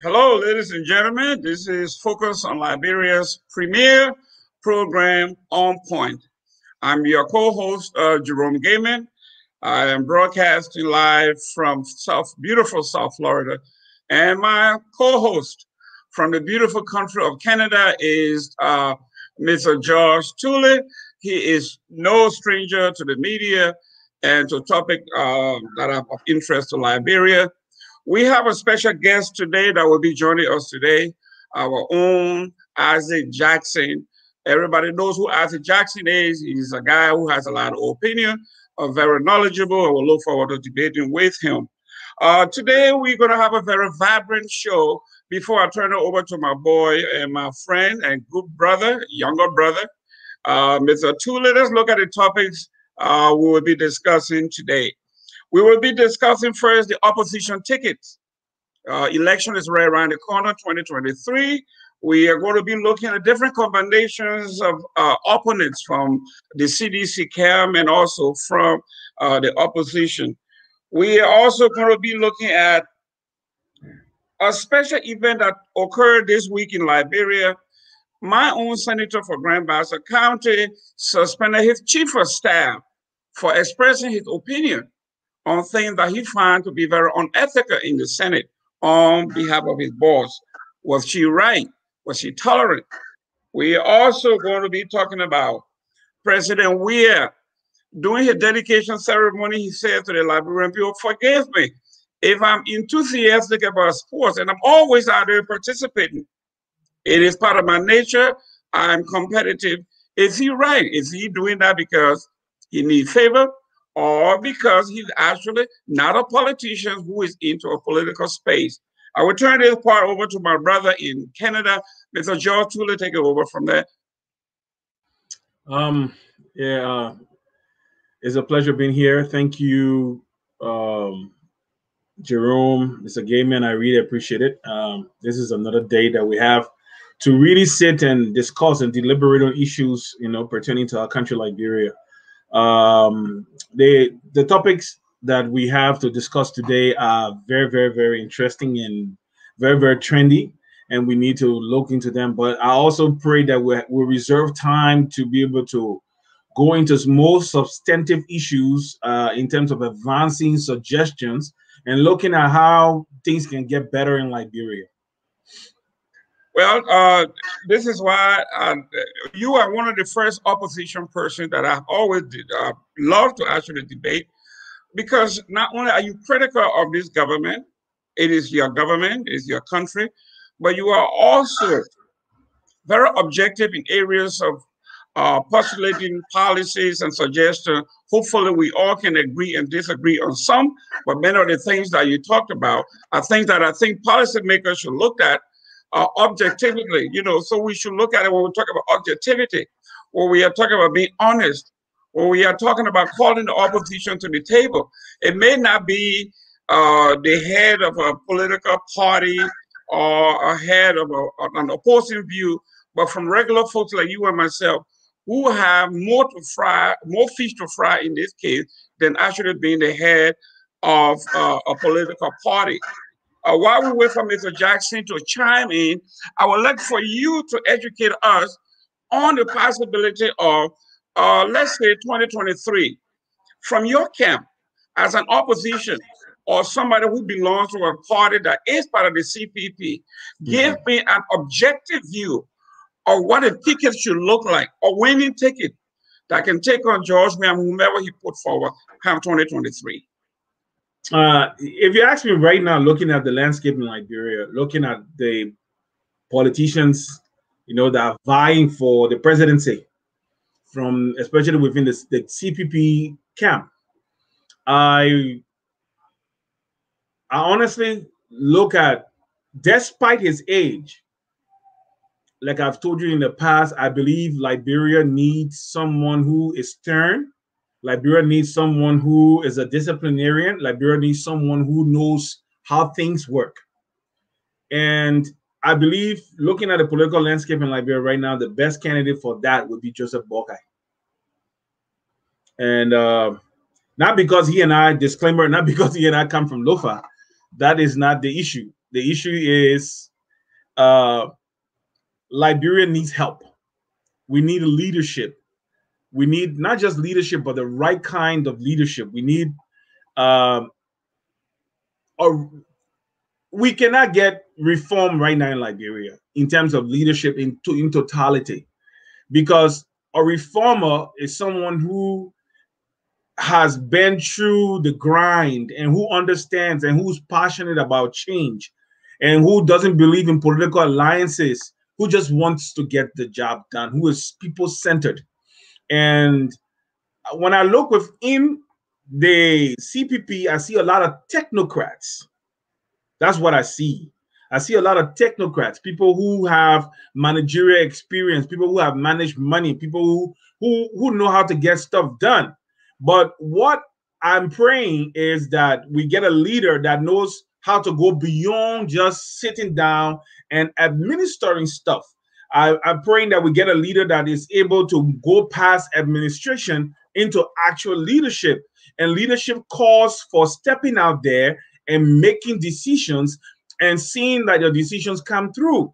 Hello, ladies and gentlemen. This is Focus on Liberia's premier program, On Point. I'm your co-host, uh, Jerome Gayman. I am broadcasting live from South, beautiful South Florida, and my co-host from the beautiful country of Canada is uh, Mr. George Tulay. He is no stranger to the media and to topic uh, that are of interest to Liberia. We have a special guest today that will be joining us today, our own Isaac Jackson. Everybody knows who Isaac Jackson is. He's a guy who has a lot of opinion, uh, very knowledgeable, and we'll look forward to debating with him. Uh, today, we're going to have a very vibrant show. Before I turn it over to my boy and my friend and good brother, younger brother, uh, Mr. Tulay, let's look at the topics uh, we will be discussing today. We will be discussing first the opposition tickets. Uh, election is right around the corner, 2023. We are going to be looking at different combinations of uh, opponents from the CDC CAM and also from uh, the opposition. We are also going to be looking at a special event that occurred this week in Liberia. My own senator for Grand Bassa County suspended his chief of staff for expressing his opinion on things that he found to be very unethical in the Senate on behalf of his boss. Was she right? Was she tolerant? We are also going to be talking about President Weah. During his dedication ceremony, he said to the Liberian people, forgive me if I'm enthusiastic about sports and I'm always out there participating. It is part of my nature. I'm competitive. Is he right? Is he doing that because he needs favor? Or because he's actually not a politician who is into a political space. I will turn this part over to my brother in Canada, Mr. George Tulay. Take it over from there. Um, yeah, uh, it's a pleasure being here. Thank you, um, Jerome, Mr. Gayman. I really appreciate it. Um, this is another day that we have to really sit and discuss and deliberate on issues, you know, pertaining to our country, Liberia. Um, the the topics that we have to discuss today are very, very, very interesting and very, very trendy, and we need to look into them. But I also pray that we we reserve time to be able to go into more substantive issues uh, in terms of advancing suggestions and looking at how things can get better in Liberia. Well, uh, this is why uh, you are one of the first opposition person that I've always uh, love to actually debate, because not only are you critical of this government, it is your government, it is your country, but you are also very objective in areas of uh, postulating policies and suggestions. Hopefully, we all can agree and disagree on some, but many of the things that you talked about are things that I think policymakers should look at uh, objectively, you know, so we should look at it when we talk about objectivity, when we are talking about being honest, when we are talking about calling the opposition to the table. It may not be uh, the head of a political party or a head of a, an opposing view, but from regular folks like you and myself who have more to fry, more fish to fry in this case than actually being the head of uh, a political party. Uh, while we wait for Mr. Jackson to chime in, I would like for you to educate us on the possibility of, uh, let's say, 2023, from your camp as an opposition or somebody who belongs to a party that is part of the CPP, give mm-hmm. me an objective view of what a ticket should look like, a winning ticket that can take on George Weah, whomever he put forward come 2023. Uh, if you ask me right now, looking at the landscape in Liberia, looking at the politicians, you know, that are vying for the presidency, from especially within the, the CPP camp, I, I honestly look at, despite his age, like I've told you in the past, I believe Liberia needs someone who is stern, Liberia needs someone who is a disciplinarian. Liberia needs someone who knows how things work. And I believe looking at the political landscape in Liberia right now, the best candidate for that would be Joseph Boakai. And uh, not because he and I, disclaimer, not because he and I come from Lofa, that is not the issue. the issue is uh, Liberia needs help. We need a leadership. We need not just leadership, but the right kind of leadership. We need um, a, we cannot get reform right now in Liberia in terms of leadership in, in totality because a reformer is someone who has been through the grind and who understands and who's passionate about change and who doesn't believe in political alliances, who just wants to get the job done, who is people centered. And when I look within the CPP, I see a lot of technocrats. That's what I see. I see a lot of technocrats, people who have managerial experience, people who have managed money, people who who who know how to get stuff done. But what I'm praying is that we get a leader that knows how to go beyond just sitting down and administering stuff. I, am praying that we get a leader that is able to go past administration into actual leadership. And leadership calls for stepping out there and making decisions and seeing that your decisions come through.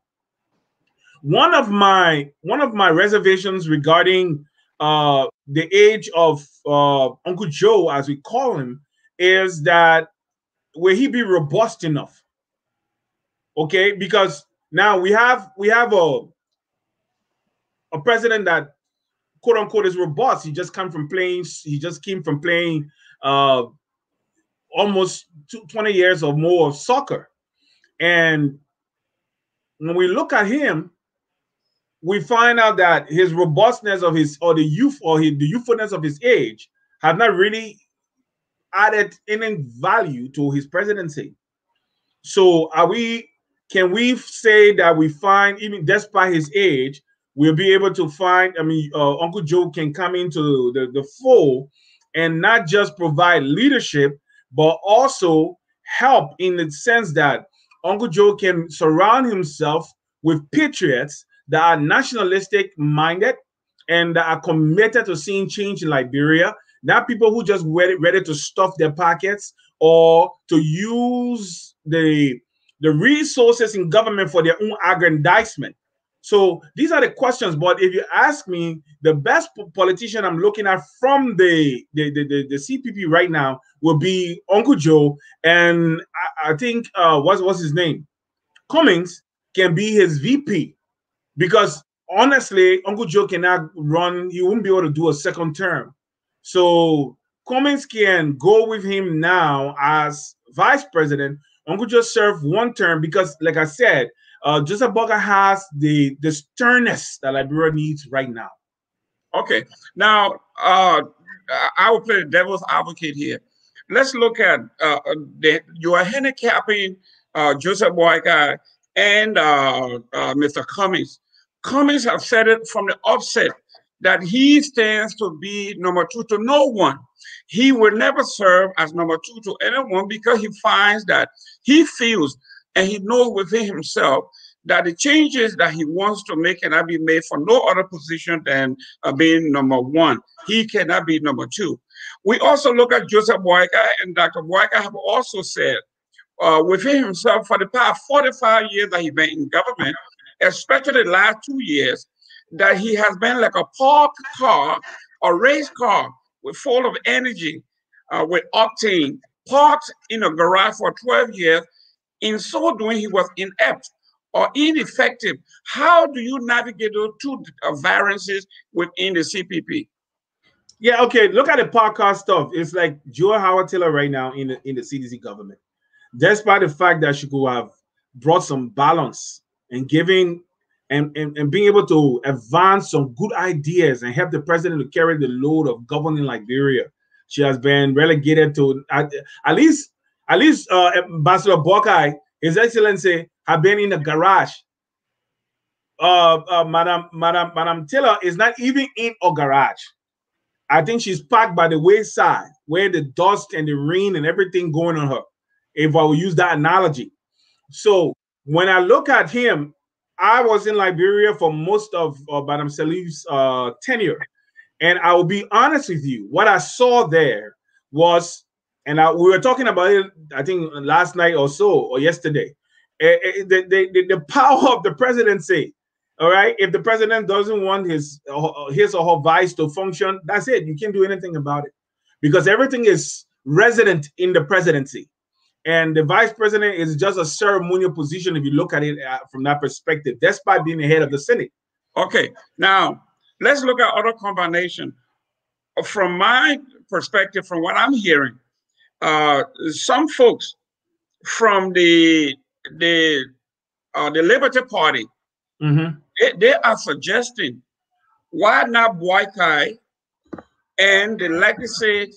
One of my one of my reservations regarding uh, the age of uh, Uncle Joe, as we call him, is that will he be robust enough? Okay, because now we have we have a a president that quote unquote is robust. He just come from playing. He just came from playing uh, almost 20 years or more of soccer. And when we look at him, we find out that his robustness of his or the youth or his, the youthfulness of his age have not really added any value to his presidency. So are we can we say that we find even despite his age, we'll be able to find, I mean, uh, Uncle Joe can come into the, the fold and not just provide leadership, but also help in the sense that Uncle Joe can surround himself with patriots that are nationalistic minded and that are committed to seeing change in Liberia, not people who just ready, ready to stuff their pockets or to use the the resources in government for their own aggrandizement. So these are the questions. But if you ask me, the best politician I'm looking at from the the, the, the, the CPP right now will be Uncle Joe, and I, I think uh, what's what's his name, Cummings can be his VP, because honestly, Uncle Joe cannot run. He won't be able to do a second term. So Cummings can go with him now as vice president. Uncle Joe serve one term because, like I said, uh, Joseph Boakai has the the sternness that Liberia needs right now. Okay, now uh, I will play the devil's advocate here. Let's look at uh, the, you are handicapping uh, Joseph Boakai and uh, uh, Mr. Cummings. Cummings have said it from the offset that he stands to be number two to no one. He will never serve as number two to anyone because he finds that he feels and he knows within himself that the changes that he wants to make cannot be made for no other position than uh, being number one. He cannot be number two. We also look at Joseph Boakai, and Dr. Boakai have also said uh, within himself for the past 45 years that he's been in government, especially the last two years, that he has been like a parked car, a race car with full of energy, uh, with octane, parked in a garage for 12 years in so doing, he was inept or ineffective. How do you navigate those two uh, variances within the CPP? Yeah, okay. Look at the podcast stuff. It's like Jewel Howard Taylor right now in the in the CDC government. Despite the fact that she could have brought some balance and giving and, and, and being able to advance some good ideas and help the president to carry the load of governing Liberia. She has been relegated to at, at least at least uh, Ambassador Boakai, His Excellency, have been in the garage. Uh, uh, Madam, Madam, Madam Taylor is not even in a garage. I think she's parked by the wayside where the dust and the rain and everything going on her. If I will use that analogy. So when I look at him, I was in Liberia for most of uh, Madam Sirleaf's uh, tenure. And I will be honest with you, what I saw there was and I, we were talking about it, I think last night or so, or yesterday. Eh, eh, eh, the, the, the power of the presidency. All right. If the president doesn't want his his or her vice to function, that's it. You can't do anything about it because everything is resident in the presidency. And the vice president is just a ceremonial position if you look at it uh, from that perspective, despite being the head of the Senate. Okay, now let's look at other combination. From my perspective, from what I'm hearing, uh, some folks from the the uh, the Liberty Party, mm-hmm. they, they, are suggesting why not boycott and the legacy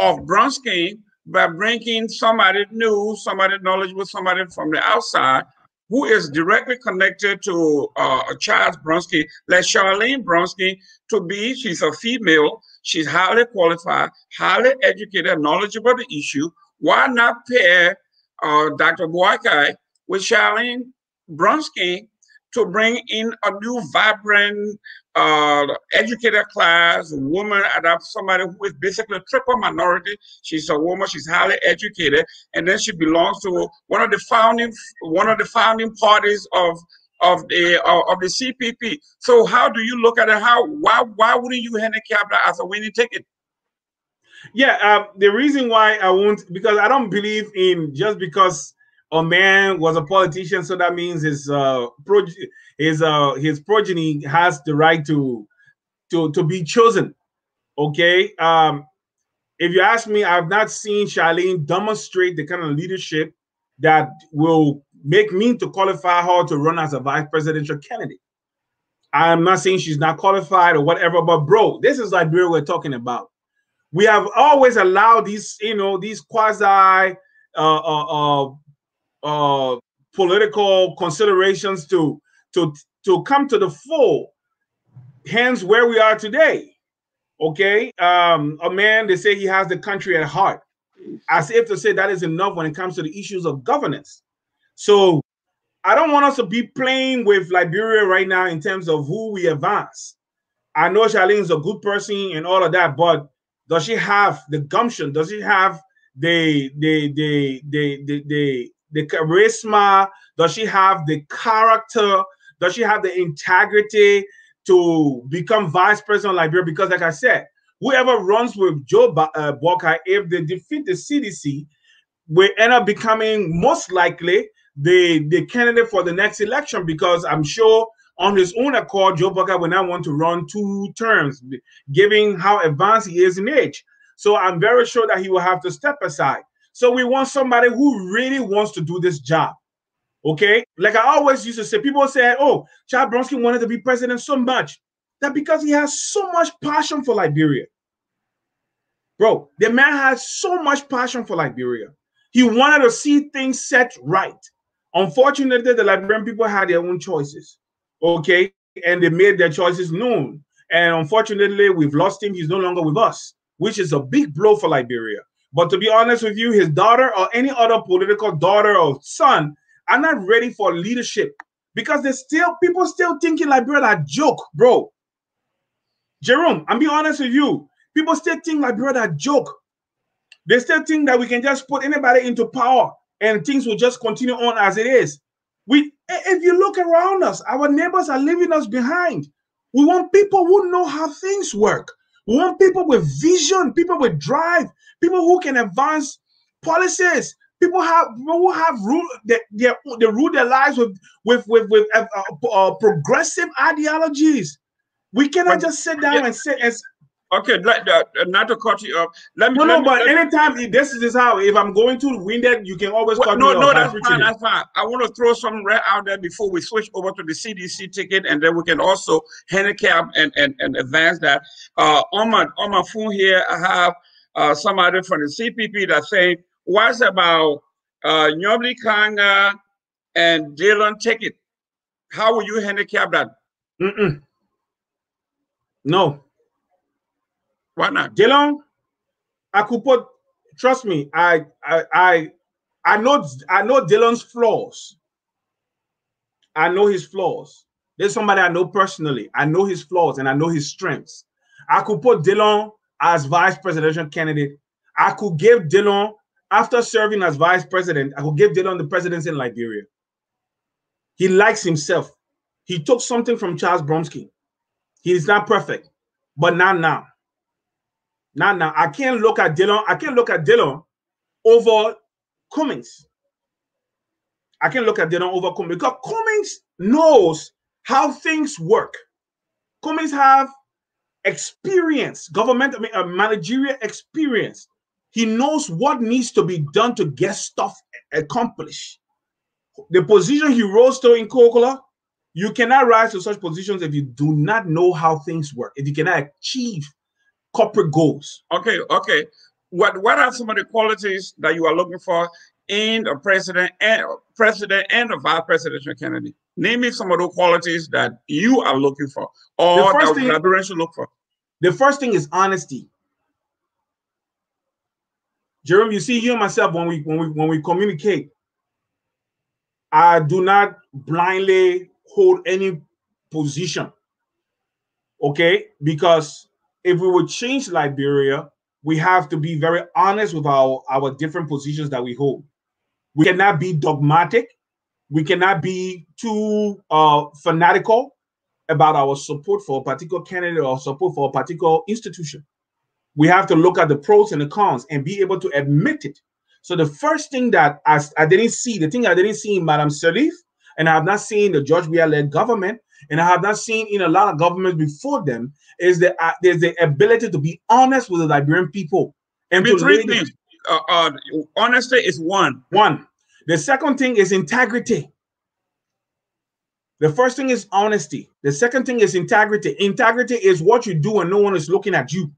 of Brumskine by bringing somebody new, somebody knowledgeable, somebody from the outside who is directly connected to uh, Charles Brumskine, like Charlyne Brumskine, to be, she's a female, she's highly qualified, highly educated, knowledgeable the issue. Why not pair uh, Dr. Boakai with Charlyne Brumskine to bring in a new, vibrant, uh, educated class, woman, somebody who is basically a triple minority. She's a woman, she's highly educated, and then she belongs to one of the founding one of the founding parties of of the uh, of the CPP. So how do you look at it? How why why wouldn't you handicap that as a winning ticket? Yeah, uh, the reason why I won't because I don't believe in just because a man was a politician, so that means his uh pro- his uh his progeny has the right to to to be chosen. Okay. Um if you ask me, I've not seen Charlyne demonstrate the kind of leadership that will make me to qualify her to run as a vice presidential candidate. I'm not saying she's not qualified or whatever, but bro, this is Liberia we're talking about. We have always allowed these, you know, these quasi uh, uh, uh, uh, political considerations to to to come to the full. Hence, where we are today. Okay, um, a man they say he has the country at heart, as if to say that is enough when it comes to the issues of governance. So, I don't want us to be playing with Liberia right now in terms of who we advance. I know Charlyne is a good person and all of that, but does she have the gumption? Does she have the the the the the, the the charisma? Does she have the character? Does she have the integrity to become vice president of Liberia? Because, like I said, whoever runs with Joe uh, Boakai, if they defeat the CDC, will end up becoming most likely the, the candidate for the next election because I'm sure on his own accord, Joe Boakai will not want to run two terms, given how advanced he is in age. So I'm very sure that he will have to step aside. So we want somebody who really wants to do this job. Okay. Like I always used to say, people say, oh, Chad Brumskine wanted to be president so much. That because he has so much passion for Liberia. Bro, the man has so much passion for Liberia. He wanted to see things set right. Unfortunately, the Liberian people had their own choices. Okay. And they made their choices known. And unfortunately, we've lost him. He's no longer with us, which is a big blow for Liberia. But to be honest with you, his daughter or any other political daughter or son are not ready for leadership because there's still people still thinking bro that joke, bro. Jerome, I'm being honest with you. People still think bro that joke. They still think that we can just put anybody into power and things will just continue on as it is. We, if you look around us, our neighbors are leaving us behind. We want people who know how things work. We want people with vision, people with drive, people who can advance policies. People have people who have rule they, they, they rule their lives with with with, with uh, uh, progressive ideologies. We cannot but, just sit down yeah. and sit and Okay, let, uh, not to cut you off. Let me. No, let no, me, but anytime me, this is how. If I'm going to win that, you can always well, cut no, me no, off. No, that's fine. That's fine. I want to throw some right out there before we switch over to the CDC ticket, and then we can also handicap and and, and advance that. Uh, on my on my phone here, I have uh, somebody from the CPP that's saying, "What's about uh, Nyonblee Karnga and Dillon Ticket? How will you handicap that?" Mm-mm. No. Why not? Dillon, I could put. Trust me, I, I, I, I know, I know Dillon's flaws. I know his flaws. There's somebody I know personally. I know his flaws and I know his strengths. I could put Dillon as vice presidential candidate. I could give Dillon, after serving as vice president, I could give Dillon the presidency in Liberia. He likes himself. He took something from Charles Brumskine. He is not perfect, but not now. Not now. I can't look at Dillon. I can't look at Dillon over Cummings. I can't look at Dillon over Cummings because Cummings knows how things work. Cummings have experience, government, I mean, a managerial experience. He knows what needs to be done to get stuff accomplished. The position he rose to in Coca Cola, you cannot rise to such positions if you do not know how things work, if you cannot achieve corporate goals. Okay, okay. What what are some of the qualities that you are looking for in a president and president and a vice presidential candidate? Name me some of those qualities that you are looking for, or that thing, Liberians should look for. The first thing is honesty. Jerome, you see, you and myself when we when we when we communicate, I do not blindly hold any position. Okay, because if we would change Liberia, we have to be very honest with our our different positions that we hold. We cannot be dogmatic. We cannot be too uh, fanatical about our support for a particular candidate or support for a particular institution. We have to look at the pros and the cons and be able to admit it. So the first thing that I, I didn't see, the thing I didn't see in Madame Sirleaf, and I have not seen the George Weah led government, and I have not seen in a lot of governments before them, is that uh, there's the ability to be honest with the Liberian people. And to three things. Uh, uh, honesty is one. One. The second thing is integrity. The first thing is honesty. The second thing is integrity. Integrity is what you do when no one is looking at you.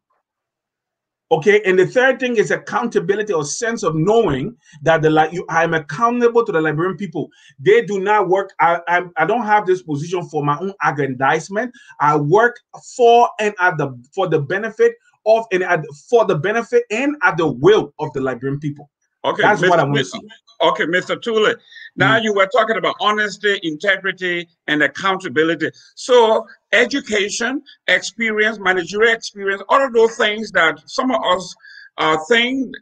Okay, and the third thing is accountability or sense of knowing that the like you I'm accountable to the Liberian people. They do not work. I, I I don't have this position for my own aggrandizement. I work for and at the for the benefit of and at, for the benefit and at the will of the Liberian people. Okay, that's Mr. what I'm see. Okay, Mr. Tulay. Now mm. you were talking about honesty, integrity, and accountability. So education, experience, managerial experience, all of those things that some of us uh, think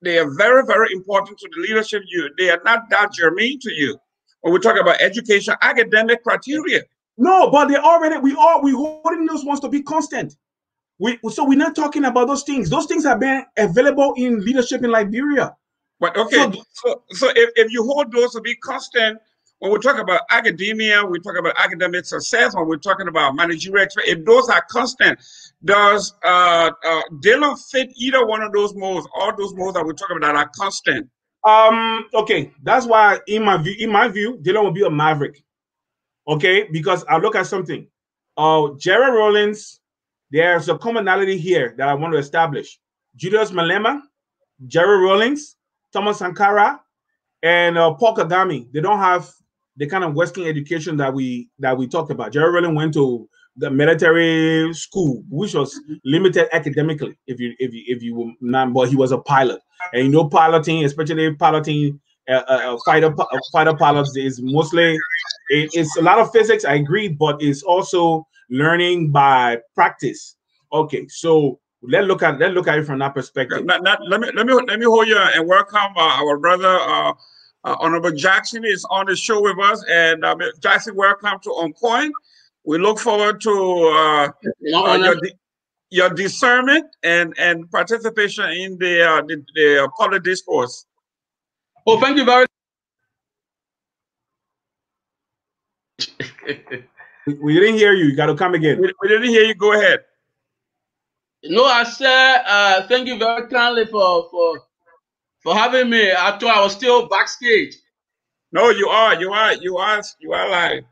they are very, very important to the leadership. You, they are not that germane to you. When we talk about education, academic criteria. No, but they already we are we holding those ones to be constant. We so we're not talking about those things. Those things have been available in leadership in Liberia. But okay, so, so, if, if you hold those to be constant, when we talk about academia, we talk about academic success, when we're talking about managerial if those are constant, does uh, uh, Dillon fit either one of those modes, all those modes that we're talking about that are constant? Um, okay, that's why in my view, in my view, Dillon will be a maverick. Okay, because I look at something. Uh Jerry Rawlings. there's a commonality here that I want to establish. Julius Malema, Jerry Rawlings, Thomas Sankara, and uh, Paul Kagame. They don't have the kind of Western education that we that we talked about. Jerry went to the military school, which was limited academically. If you if you if you were not, but he was a pilot, and you know piloting, especially piloting uh, uh, fighter uh, fighter pilots, is mostly it, it's a lot of physics. I agree, but it's also learning by practice. Okay, so let's look at let's look at it from that perspective. Not, not, let me let me let me hold you and welcome uh, our brother uh, uh, Honorable Jackson is on the show with us, and uh, Jackson, welcome to On Point. We look forward to uh, uh, your, your discernment and and participation in the the, the public discourse. Well, thank you very. we, we didn't hear you. You got to come again. We, we didn't hear you. Go ahead. No, I said uh, thank you very kindly for for for having me. I thought I was still backstage. No, you are, you are, you are, you are live.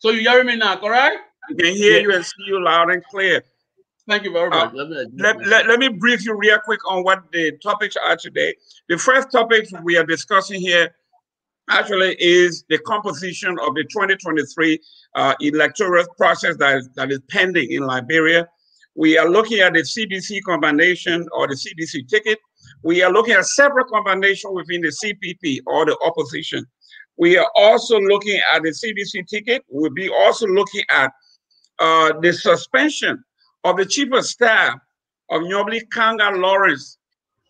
So you hearing me now, correct? I can hear yeah. you and see you loud and clear. Thank you very much. Uh, let, me, let, let, let, me brief you real quick on what the topics are today. The first topic we are discussing here actually is the composition of the 2023 uh, electoral process that is, that is pending in Liberia. We are looking at the CDC combination or the CDC ticket. We are looking at several combination within the CPP or the opposition. We are also looking at the CDC ticket. We'll be also looking at uh, the suspension of the chief of staff of Nyonblee Karnga Lawrence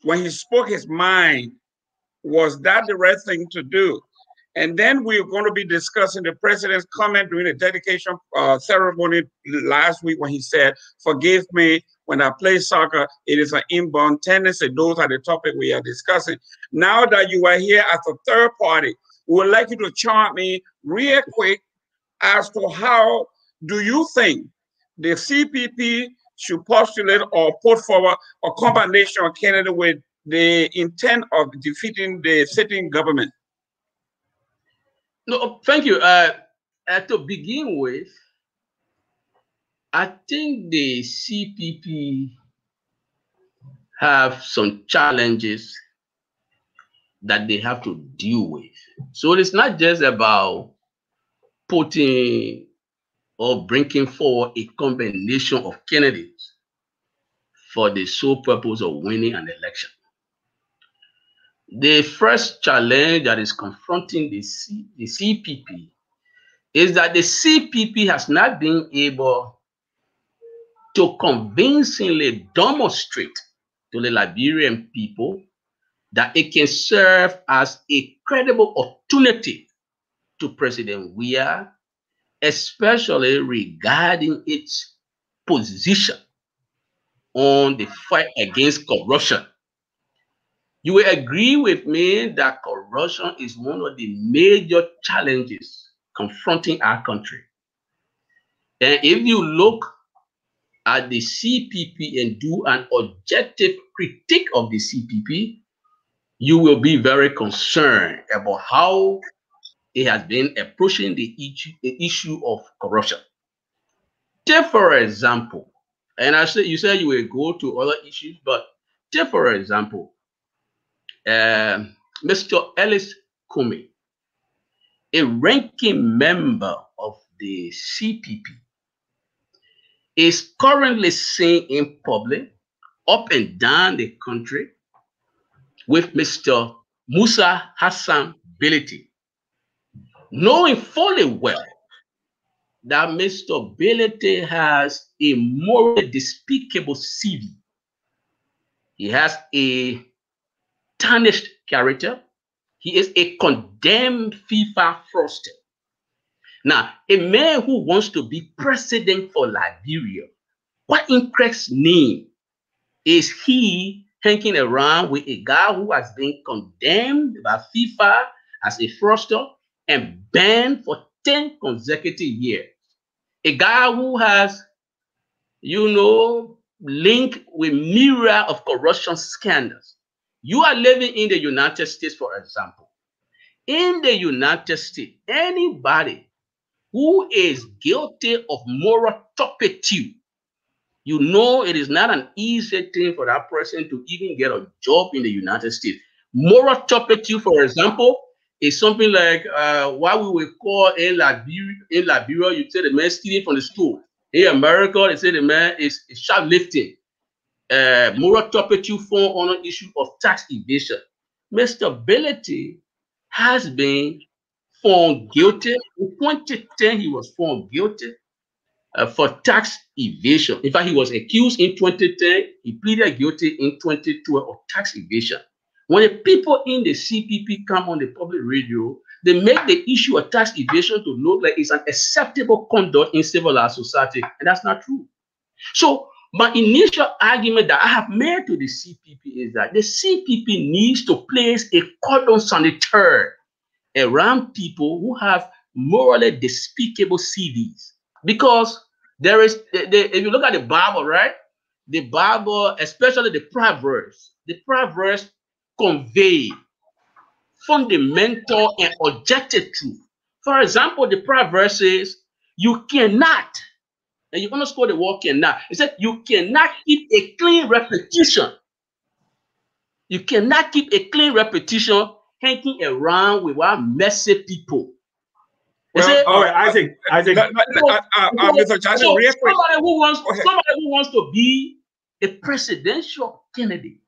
when he spoke his mind. Was that the right thing to do? And then we're going to be discussing the president's comment during the dedication uh, ceremony last week when he said, Forgive me when I play soccer, it is an inborn tendency. Those are the topic we are discussing. Now that you are here as a third party, we would like you to chart me real quick as to how do you think the CPP should postulate or put forward a combination of Canada with the intent of defeating the sitting government? No, thank you. Uh, uh, to begin with, I think the CPP have some challenges that they have to deal with. So it's not just about putting or bringing forward a combination of candidates for the sole purpose of winning an election. The first challenge that is confronting the, C, the CPP is that the CPP has not been able to convincingly demonstrate to the Liberian people that it can serve as a credible alternative to President Weah, especially regarding its position on the fight against corruption. You will agree with me that corruption is one of the major challenges confronting our country. And if you look at the CPP and do an objective critique of the CPP, you will be very concerned about how it has been approaching the issue, the issue of corruption. Take, for example, and I said you said you will go to other issues, but take, for example, uh, Mr. Alex Cummings, a ranking member of the CPP, is currently seen in public up and down the country with Mr. Musa Hassan Bility, knowing fully well that Mr. Bility has a morally despicable CV. He has a tarnished character. He is a condemned FIFA fraudster. Now, a man who wants to be president for Liberia, what incorrect name is he hanging around with a guy who has been condemned by FIFA as a fraudster and banned for 10 consecutive years? A guy who has, you know, linked with myriad of corruption scandals. You are living in the United States, for example. In the United States, anybody who is guilty of moral turpitude, you know it is not an easy thing for that person to even get a job in the United States. Moral turpitude, for example, is something like uh, what we would call in Liberia, in Liberia, you say the man stealing from the store. In America, they say the man is, is shoplifting. Uh, moral turpitude on an issue of tax evasion. Mr. Bility has been found guilty. In 2010, he was found guilty uh, for tax evasion. In fact, he was accused in 2010. He pleaded guilty in 2012 of tax evasion. When the people in the CPP come on the public radio, they make the issue of tax evasion to look like it's an acceptable conduct in civilized society, and that's not true. So my initial argument that I have made to the CPP is that the CPP needs to place a cordon sanitaire around people who have morally despicable CVs. Because there is, if you look at the Bible, right? The Bible, especially the Proverbs, the Proverbs convey fundamental and objective truth. For example, the Proverbs says, You cannot and you're going to score the walk word cannot. He said, You cannot keep a clean repetition. You cannot keep a clean repetition hanging around with our messy people. Well, said, all right, Isaac, Isaac. Uh, uh, uh, Mr. Johnson, so somebody who wants somebody who wants to be a presidential candidate.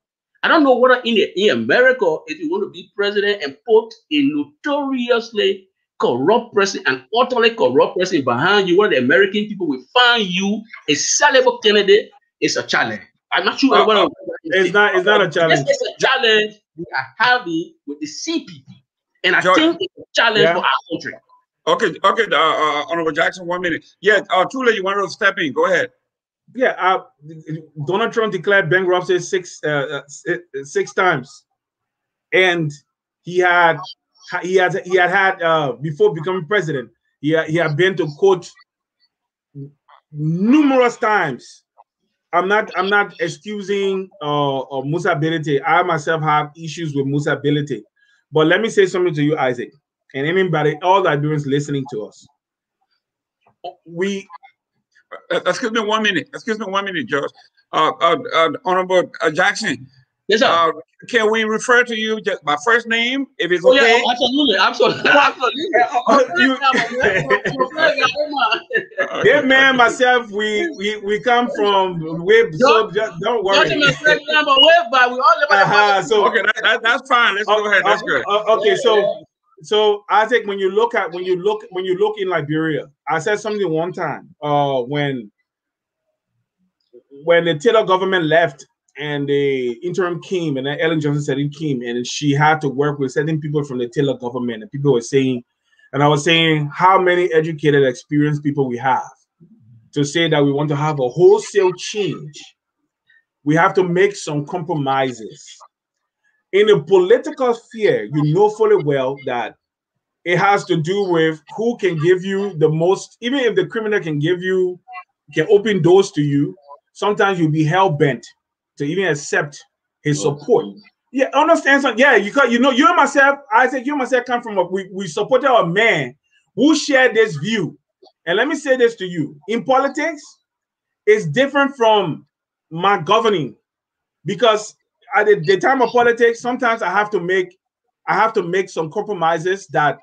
I don't know whether in, in America, if you want to be president and put a notoriously corrupt person, an utterly corrupt person behind you, where the American people will find you a sellable candidate, is a challenge. I'm not sure. Uh, it's not. It's not a challenge. It's a challenge we are having with the CPP. And I George, think it's a challenge yeah. for our country. Okay, okay, uh, uh, Honorable Jackson, one minute. Yeah, uh, Tulay, you want to step in? Go ahead. Yeah, uh, Donald Trump declared bankruptcy six uh, uh six times, and he had he had he had had uh, before becoming president. He had, he had been to court numerous times. I'm not I'm not excusing uh, uh Musa Bility. I myself have issues with Musa Bility, but let me say something to you, Isaac, and anybody, all the Liberians listening to us. We uh, excuse me one minute. Excuse me one minute, George. Uh, uh, uh, Honorable uh, Jackson. Yes, sir. Uh, can we refer to you just by first name if it's oh, okay? Yeah, absolutely, absolutely, absolutely. This man, myself, we we we come from way so just, don't worry. uh-huh, so okay, that, that, that's fine. Let's go ahead. That's good. okay, so so Isaac, when you look at when you look when you look in Liberia, I said something one time. Uh, when when the Taylor government left and the interim came, and Ellen Johnson Sirleaf came, and she had to work with certain people from the Taylor government, and people were saying, and I was saying how many educated, experienced people we have to say that we want to have a wholesale change. We have to make some compromises in a political sphere, you know fully well that it has to do with who can give you the most, even if the criminal can give you, can open doors to you, sometimes you'll be hell bent to even accept his oh. support. Yeah, understand something. Yeah, you you know, you and myself, I said you and myself come from a we, we supported a man who shared this view. And let me say this to you: in politics, it's different from my governing because at the, the time of politics, sometimes I have to make I have to make some compromises that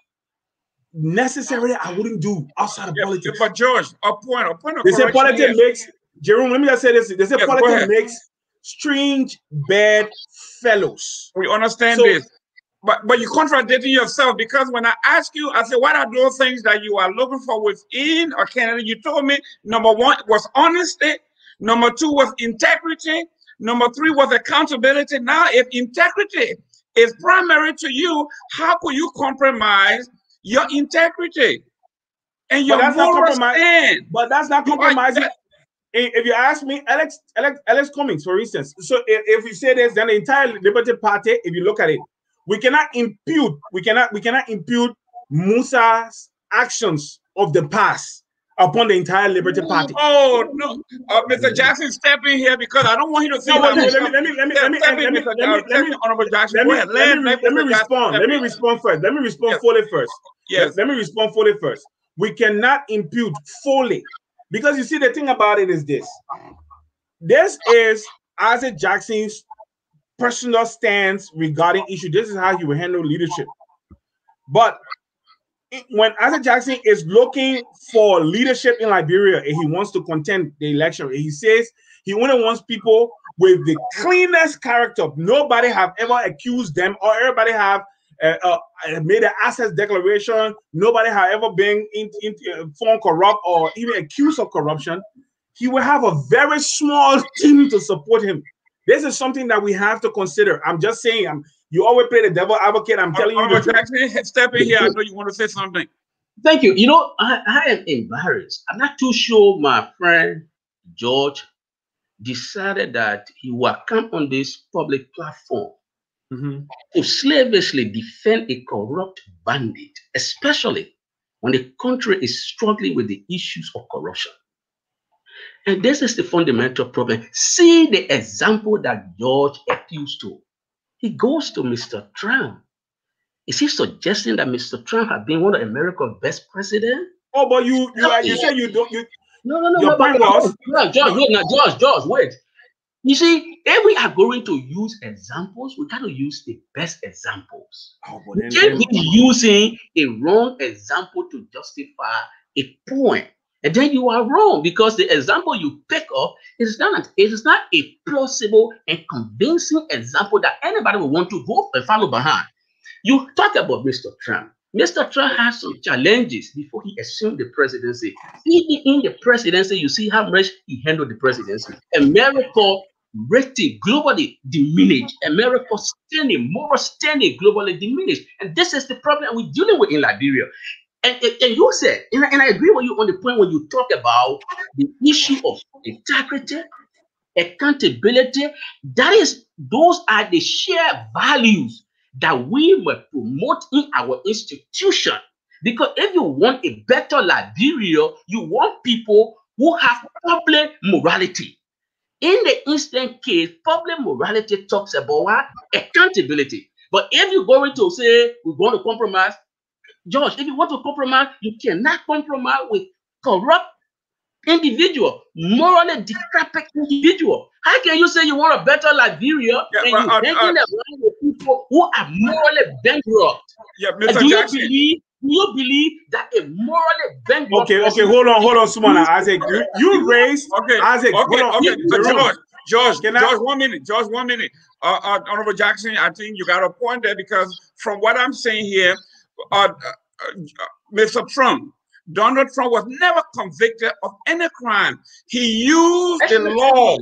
necessarily I wouldn't do outside of yeah, politics. But George, a point, a point of They say politics makes Jerome. Let me just say this. They say politics makes strange bad fellows. We understand so, this. But but you're contradicting yourself because when I ask you, I said, what are those things that you are looking for within a candidate? You told me number one was honesty, number two was integrity, Number three was accountability. Now, if integrity is primary to you, how could you compromise your integrity and your but moral stand? But that's not compromising. If you ask me, Alex, Alex, Alex Cummings, for instance, so if, if we say this, then the entire Liberty Party, if you look at it, we cannot impute, we cannot, we cannot impute Musa's actions of the past upon the entire Liberty Party. Oh no, uh, Mr. Jackson, step in here because I don't want you to say. No, let, me, let me let me let me let me let me let me Honorable Jackson. Let me let me, let me respond. Let me respond first. Let me respond yes. fully first. Yes. Let me respond fully first. We cannot impute fully because you see the thing about it is this. This is Isaac Jackson's personal stance regarding issue. This is how he will handle leadership. But when Isaac Jackson is looking for leadership in Liberia and he wants to contend the election, he says he only wants people with the cleanest character. Nobody have ever accused them or everybody have uh, uh, made an assets declaration. Nobody have ever been in, in, uh, found corrupt or even accused of corruption. He will have a very small team to support him. This is something that we have to consider. I'm just saying, I'm you always play the devil advocate. I'm telling you. The Jackson, step in here. I know you want to say something. Thank you. You know, I, I am embarrassed. I'm not too sure my friend George decided that he will come on this public platform mm-hmm. to slavishly defend a corrupt bandit, especially when the country is struggling with the issues of corruption. And this is the fundamental problem. See the example that George accused to. He goes to Mr. Trump. Is he suggesting that Mr. Trump has been one of America's best presidents? Oh, but you you, no, you say you don't you no no no your no, point no, was no, George, wait, now George, George, wait. You see, if we are going to use examples, we got to use the best examples. Oh, then, can't be using a wrong example to justify a point. And then you are wrong because the example you pick up is not it is not a plausible and convincing example that anybody will want to go and follow behind. You talk about Mr. Trump. Mr. Trump has some challenges before he assumed the presidency. Even in the presidency, you see how much he handled the presidency. America rating globally diminished. America's standing, moral standing globally diminished. And this is the problem we're dealing with in Liberia. And, and, and you said, and I, and I agree with you on the point when you talk about the issue of integrity, accountability. That is, those are the shared values that we must promote in our institution. Because if you want a better Liberia, you want people who have public morality. In the instant case, public morality talks about what? Accountability. But if you're going to say we're going to compromise, George, if you want to compromise, you cannot compromise with corrupt individual, morally decrepit individual. How can you say you want a better Liberia yeah, and you're hanging around with people who are morally bankrupt? Yeah, Mr. Do Jackson. you believe do you believe that a morally bankrupt Okay, okay, hold on, hold on, Sumana. Isaac, you, you raised Okay, Isaac. okay, hold on. okay. Jerome. George, George, Can I- George, one minute, George, one minute. Uh, uh, Honorable Jackson, I think you got a point there because from what I'm saying here, uh, uh, uh, Mr. Trump, Donald Trump was never convicted of any crime. He used the law.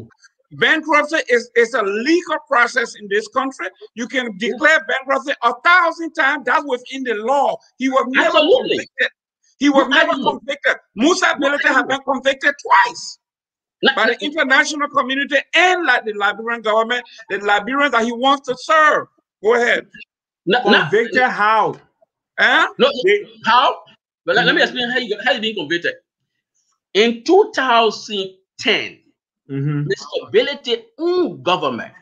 Bankruptcy is, is a legal process in this country. You can declare bankruptcy a thousand times. That's within the law. He was never Absolutely. convicted. He was never convicted. Musa Bility has been convicted twice by the international community and like the Liberian government, the Liberians that he wants to serve. Go ahead. No, no, Convicted how? Huh? no, They- how? But let, let me mm-hmm. explain how you how you being convicted. In 2010, Mhm. the stability own government,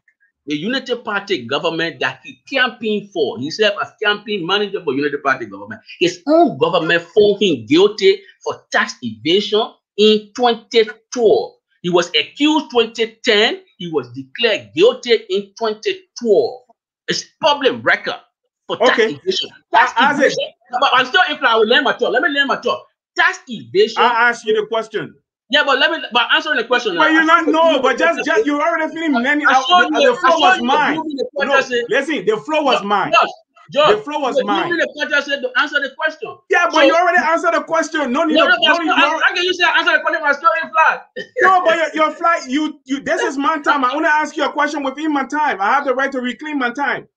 the Unity Party government that he campaigned for, he himself as campaign manager for Unity Party government, his own government found him guilty for tax evasion in 2012. He was accused 2010. He was declared guilty in 2012. It's public record for tax Okay. evasion. Tax Isaac. evasion. But I'm still if I will learn my talk. Let me learn my talk. Tax evasion. I ask you the question. Yeah, but let me but answering the question. But now. you not know, but just, just you already feeling many. I out- showed The, you- the floor was mine. the No, listen, the floor was mine. George, George, The floor was mine. You the question said to answer the question. Yeah, but So- you already answered the question. No need. No, of- no, no but need- how no- how can you say answer the question when I still in flag? No, but your, your flight, you, you. This is my time. I want to ask you a question within my time. I have the right to reclaim my time.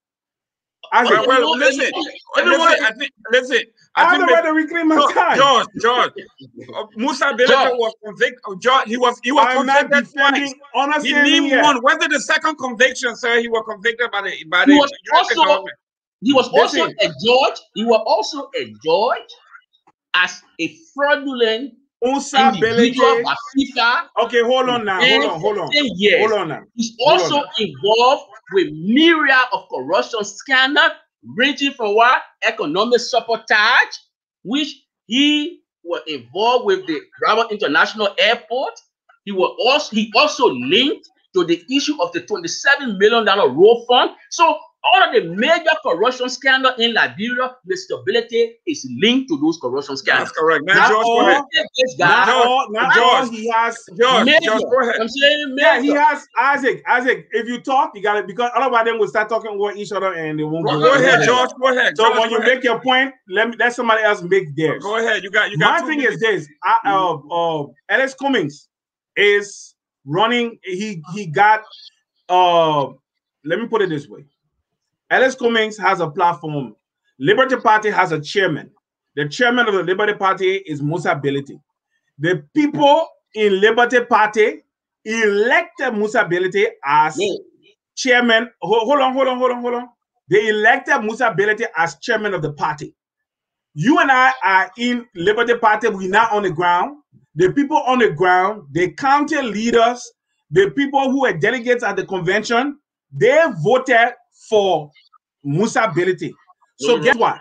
Isaac, Well, well, know, listen, everyone- listen, I think, listen, I I have think the right that- to reclaim my George, time. George, George, uh, Musa Bility was convicted. George, he was he was I'm convicted twice. defending honor He standing named here. one. Whether the second conviction, sir, he was convicted by the by He the was US also- government. He was also a judge. He was also a judge as a fraudulent Musa individual Bility. by FIFA. Okay, hold on now. Hold on, hold on. 10 years. Hold on now. He's also on. involved with myriad of corruption scandal, ranging from what economic sabotage, which he was involved with the Bravo International Airport. He was also he also linked to the issue of the 27 million dollar road fund. So all of the major corruption scandal in Liberia, the stability is linked to those corruption scandals. That's correct. Now, Not George, go ahead. This Not all, not George. he has. George, major. George, go ahead. I'm saying Yeah, he has Isaac. Isaac, if you talk, you got it because otherwise then we'll start talking over each other and they won't Go, go go ahead, together. George. Go ahead. So George, when you ahead. make your point, let me let somebody else make theirs. go ahead. You got you got. My thing minutes. is this: I, uh, uh, Alex Cummings is running. He he got. Uh, let me put it this way: Alex Cummings has a platform. Liberty Party has a chairman. The chairman of the Liberty Party is Musa Bility. The people in Liberty Party elected Musa Bility as No, chairman. Hold, on, hold on, hold on, hold on. They elected Musa Bility as chairman of the party. You and I are in Liberty Party. We're not on the ground. The people on the ground, the county leaders, the people who were delegates at the convention, they voted for Musa Bility. So You're guess wrong. what?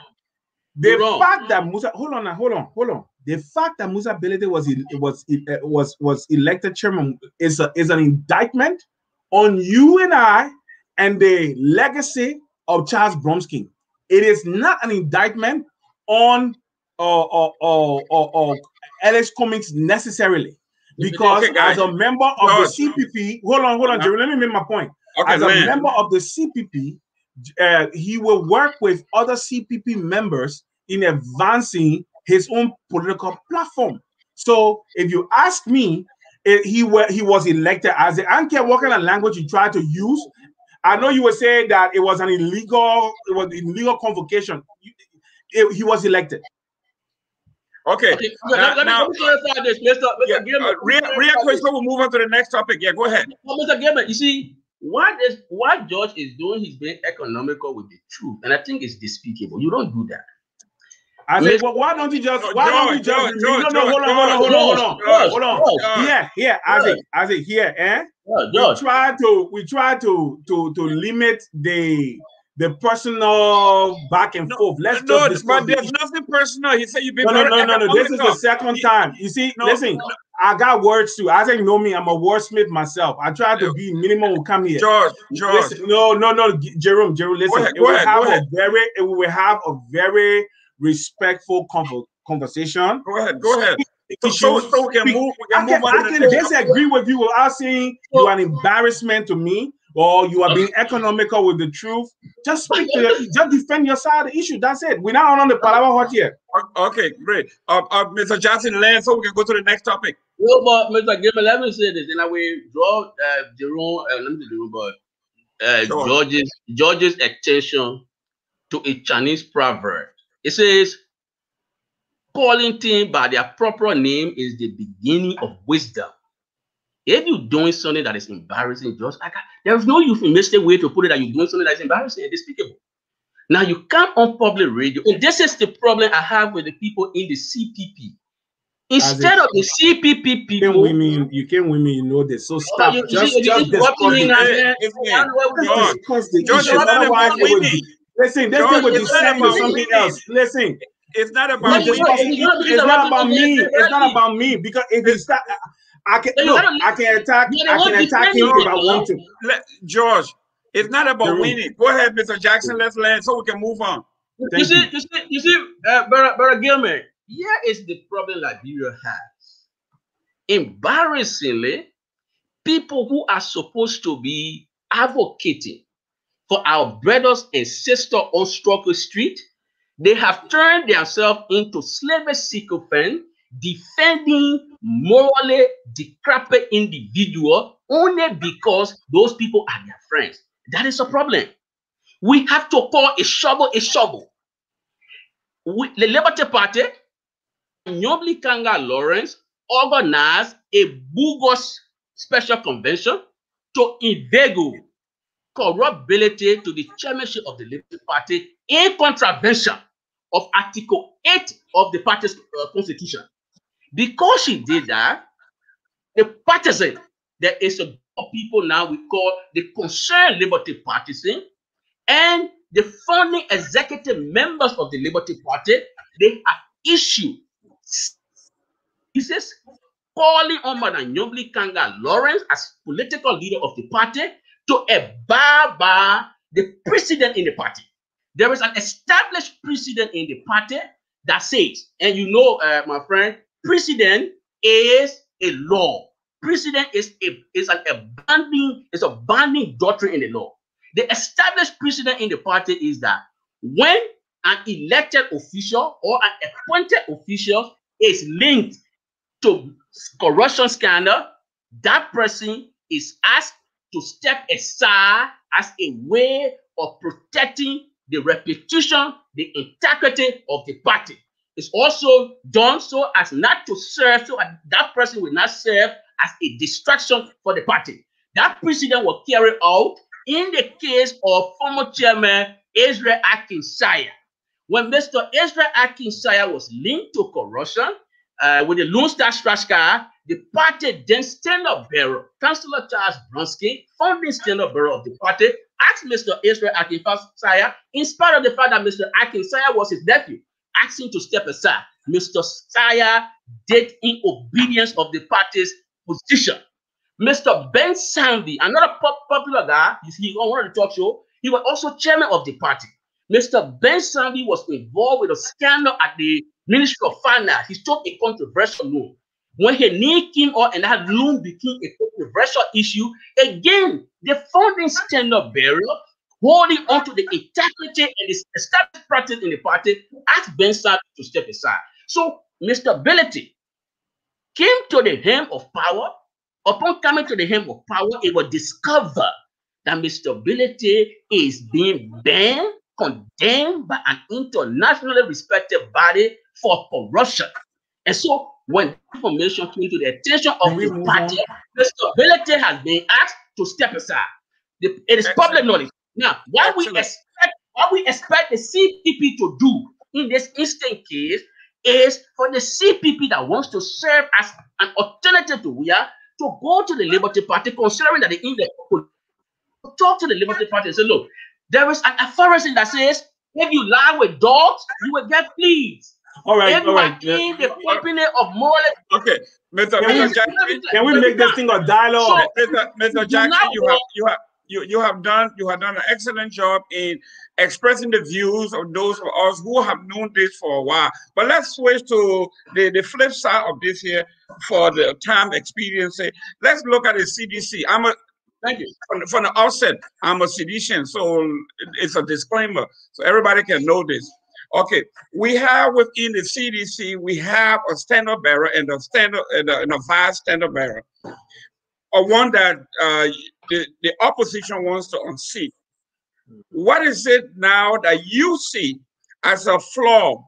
The You're wrong. fact that Musa, hold on now, hold on, hold on. The fact that Musa Belete was was uh, was was elected chairman is a, is an indictment on you and I and the legacy of Charles Brumskine. It is not an indictment on uh, uh, uh, uh, uh, Alex Cummings necessarily, because Okay, as a member of George. the CPP, hold on, hold on, Jerry, let me make my point Okay, as a man. member of the CPP, uh, he will work with other CPP members in advancing his own political platform. So, if you ask me, it, he he was elected as a, I don't care what kind of language you try to use. I know you were saying that it was an illegal, it was illegal convocation. It, he was elected. Okay. okay. Now, let, now, let me clarify this, Mr. Mr. Yeah, Gayman. Uh, real, real quick, so we'll move on to the next topic. Yeah, go ahead. Well, Mr. Gayman, you see, what is what George is doing, he's being economical with the truth. And I think it's despicable. You don't do that. I said, well, why don't you just why George, don't you just George, no no hold on hold on hold on hold on hold on hold on yeah yeah Isaac Isaac here eh we try to we try to to to limit the the personal back and no, forth. Let's no, just but there's nothing personal. He said you've been no, no, no, no, no. This is the second time. You see, no, listen, no. I got words too. I think know me. I'm a wordsmith myself. I try to be minimum. Will come here, George. George. Listen, no, no, no, Jerome. Jerome, listen. Go ahead, go ahead, have a very. It will have a very respectful conversation. Go ahead. Go ahead. So, so, so we can move. We can I can, move I can disagree with you without saying you are an embarrassment to me or you are being economical with the truth. Just speak to the, just defend your side of the issue. That's it. We're not on the Palava hot here. Okay, great. Uh, uh, Mr. Johnson, land so we can go to the next topic. No, but Mr. Gayman, let me say this, and I will draw uh, Jerome, uh, let me Jerome, but uh. George's George's attention to a Chinese proverb. It says, calling things by their proper name is the beginning of wisdom. If you're doing something that is embarrassing, just got, there's no euphemistic way to put it that you're doing something that's embarrassing and despicable. Now you come on public radio, and this is the problem I have with the people in the CPP. Instead of the CPP people, you can't win you can't win me, you know this. So stop. You, just, you, just discuss the issue. Listen, this thing with the same or something else. Listen, it's not about it's, it's not about me. It's not about me because if it's not, I can look, I can attack. I can attack him if I want to. Let, George, it's not about winning. Go ahead, Mr. Jackson. Let's land so we can move on. you see, you. you see, you see, uh, Brother, Brother Gayman. Here is the problem Liberia has. Embarrassingly, people who are supposed to be advocating for our brothers and sisters on Struggle Street, they have turned themselves into slavery sycophants, defending morally decrepit individual only because those people are their friends. That is a problem. We have to call a shovel a shovel. We, the Liberty Party, Nyonblee Karnga Lawrence organized a bogus special convention to inveigle corruptibility to the chairmanship of the Liberty Party in contravention of Article 8 of the party's uh, constitution. Because she did that, the partisan, there is a group of people now we call the Concerned Liberty Partisan, and the founding executive members of the Liberty Party, they have issued pieces calling on Madam Nyonblee Karnga Lawrence as political leader of the party to abide the president in the party. There is an established precedent in the party that says, and you know, uh, my friend, precedent is a law. Precedent is a is an abandoning is a binding doctrine in the law. The established precedent in the party is that when an elected official or an appointed official is linked to corruption scandal, that person is asked to step aside as a way of protecting the reputation, the integrity of the party. It's also done so as not to serve, so that person will not serve as a distraction for the party. That precedent was carried out in the case of former chairman Israel Akinsanya. When Mr. Israel Akinsanya was linked to corruption uh, with the Lone Star Strashka, the party then stand-up bearer, Councillor Charles Brumskine, founding stand-up bearer of the party, asked Mr. Israel Akinsanya, in spite of the fact that Mr. Akinsanya was his nephew, asking to step aside. Mr. Sayyah did in obedience of the party's position. Mr. Ben Sanvee, another pop popular guy, he on one of the talk show, he was also chairman of the party. Mr. Ben Sanvee was involved with a scandal at the Ministry of Finance. He took a controversial loan. When he nicked him or and that loan became a controversial issue, again, the founding stand-up bearer holding on to the integrity and the established practice in the party asked Ben Sanvee to step aside. So Mr. Bility came to the helm of power Upon coming to the helm of power, it was discovered that Mr. Bility is being banned, condemned by an internationally respected body for corruption. And so when information came to the attention of the party, Mr. Bility has been asked to step aside. The, it is Excellent. public knowledge. Now, what Excellent. we expect, what we expect the CPP to do in this instant case is for the CPP that wants to serve as an alternative to we are to go to the Liberty Party, considering that the Indian could talk to the Liberty Party and say, look, there is an aphorism that says, if you lie with dogs, you will get fleas. All right, if all right. In the company of moral. Okay, Mr. Can, Mr. Jackson, can we make this thing a dialogue? So, Mr. Mr. Jackson, you have you have you, you have done you have done an excellent job in expressing the views of those of us who have known this for a while. But let's switch to the, the flip side of this here for the time experience. Let's look at the CDC. I'm a Thank you. From, from the outset, I'm a seditious, so it's a disclaimer, so everybody can know this. Okay, we have within the CDC, we have a standard bearer and a standard and a, and a vice standard bearer, a one that uh, the, the opposition wants to unseat. What is it now that you see as a flaw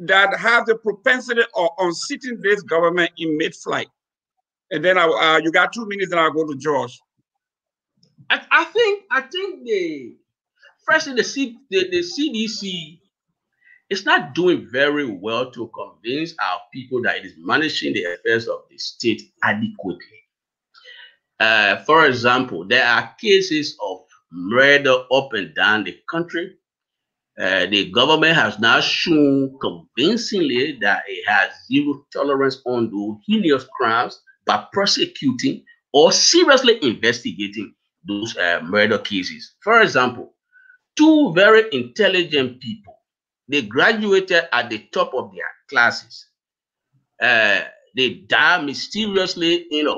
that have the propensity of unseating this government in mid-flight? And then I, uh, you got two minutes, and I'll go to George. I, I think I think the firstly the, C, the the CDC is not doing very well to convince our people that it is managing the affairs of the state adequately. Uh, for example, there are cases of murder up and down the country. Uh, the government has now shown convincingly that it has zero tolerance on those heinous crimes by prosecuting or seriously investigating those uh, murder cases. For example, two very intelligent people, they graduated at the top of their classes. Uh, they died mysteriously in a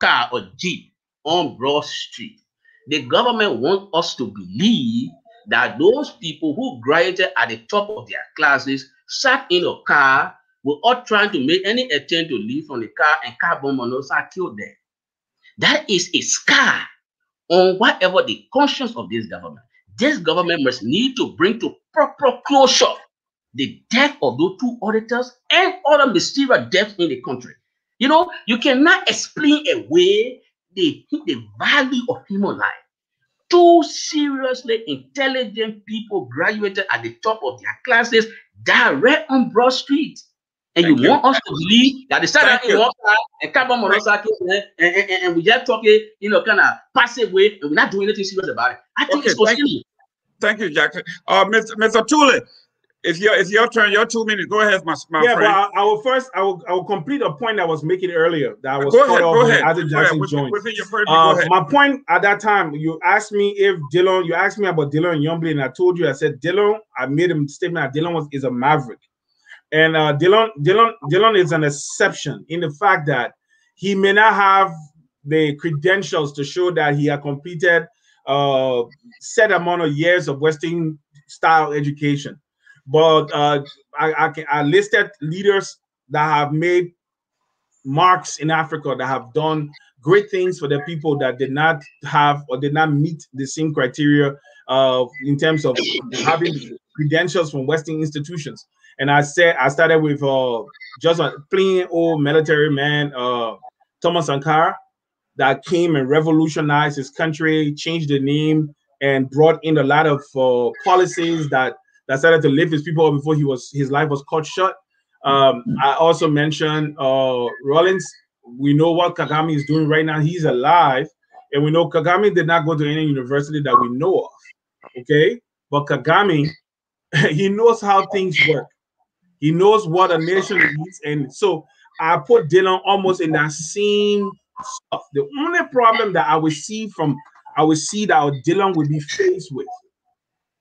car or jeep on Broad Street. The government wants us to believe that those people who graduated at the top of their classes sat in a car were all trying to make any attempt to leave from the car and carbon monoxide killed them. That is a scar on whatever the conscience of this government. This government must need to bring to proper closure the death of those two auditors and other mysterious deaths in the country. You know, you cannot explain away the, the value of human life. Two seriously intelligent people graduated at the top of their classes direct on Broad Street. And you, you, want us to believe that the Southern in one side and eh, eh, carbon monoxide and, and, and, and, we just talking, eh, you know, kind of passive way, and we're not doing anything serious about it. I think okay, it's so thank You. Thank you, Jackson. Uh, Mr. Mr. Tulay, it's your it's your turn. Your two minutes. Go ahead, my, my yeah, friend. Yeah, but I, I, will first I will I will complete a point I was making earlier that I was go ahead, off when Isaac Jackson joined. Uh, my point at that time, you asked me if Dillon, you asked me about Dillon Nyonblee, and I told you I said Dillon. I made a statement that Dillon was is a maverick, and uh, Dillon Dillon Dillon is an exception in the fact that he may not have the credentials to show that he had completed uh set amount of years of Western style education but uh, I, I, can, I listed leaders that have made marks in Africa that have done great things for the people that did not have or did not meet the same criteria uh, in terms of having credentials from Western institutions. And I said I started with uh, just a plain old military man, uh, Thomas Sankara, that came and revolutionized his country, changed the name, and brought in a lot of uh, policies that that started to lift his people up before he was his life was cut short. Um, I also mentioned uh, Rawlings. We know what Kagame is doing right now. He's alive, and we know Kagame did not go to any university that we know of. Okay, but Kagame, he knows how things work. He knows what a nation needs, and so I put Dillon almost in that same stuff. The only problem that I would see from I would see that Dillon would be faced with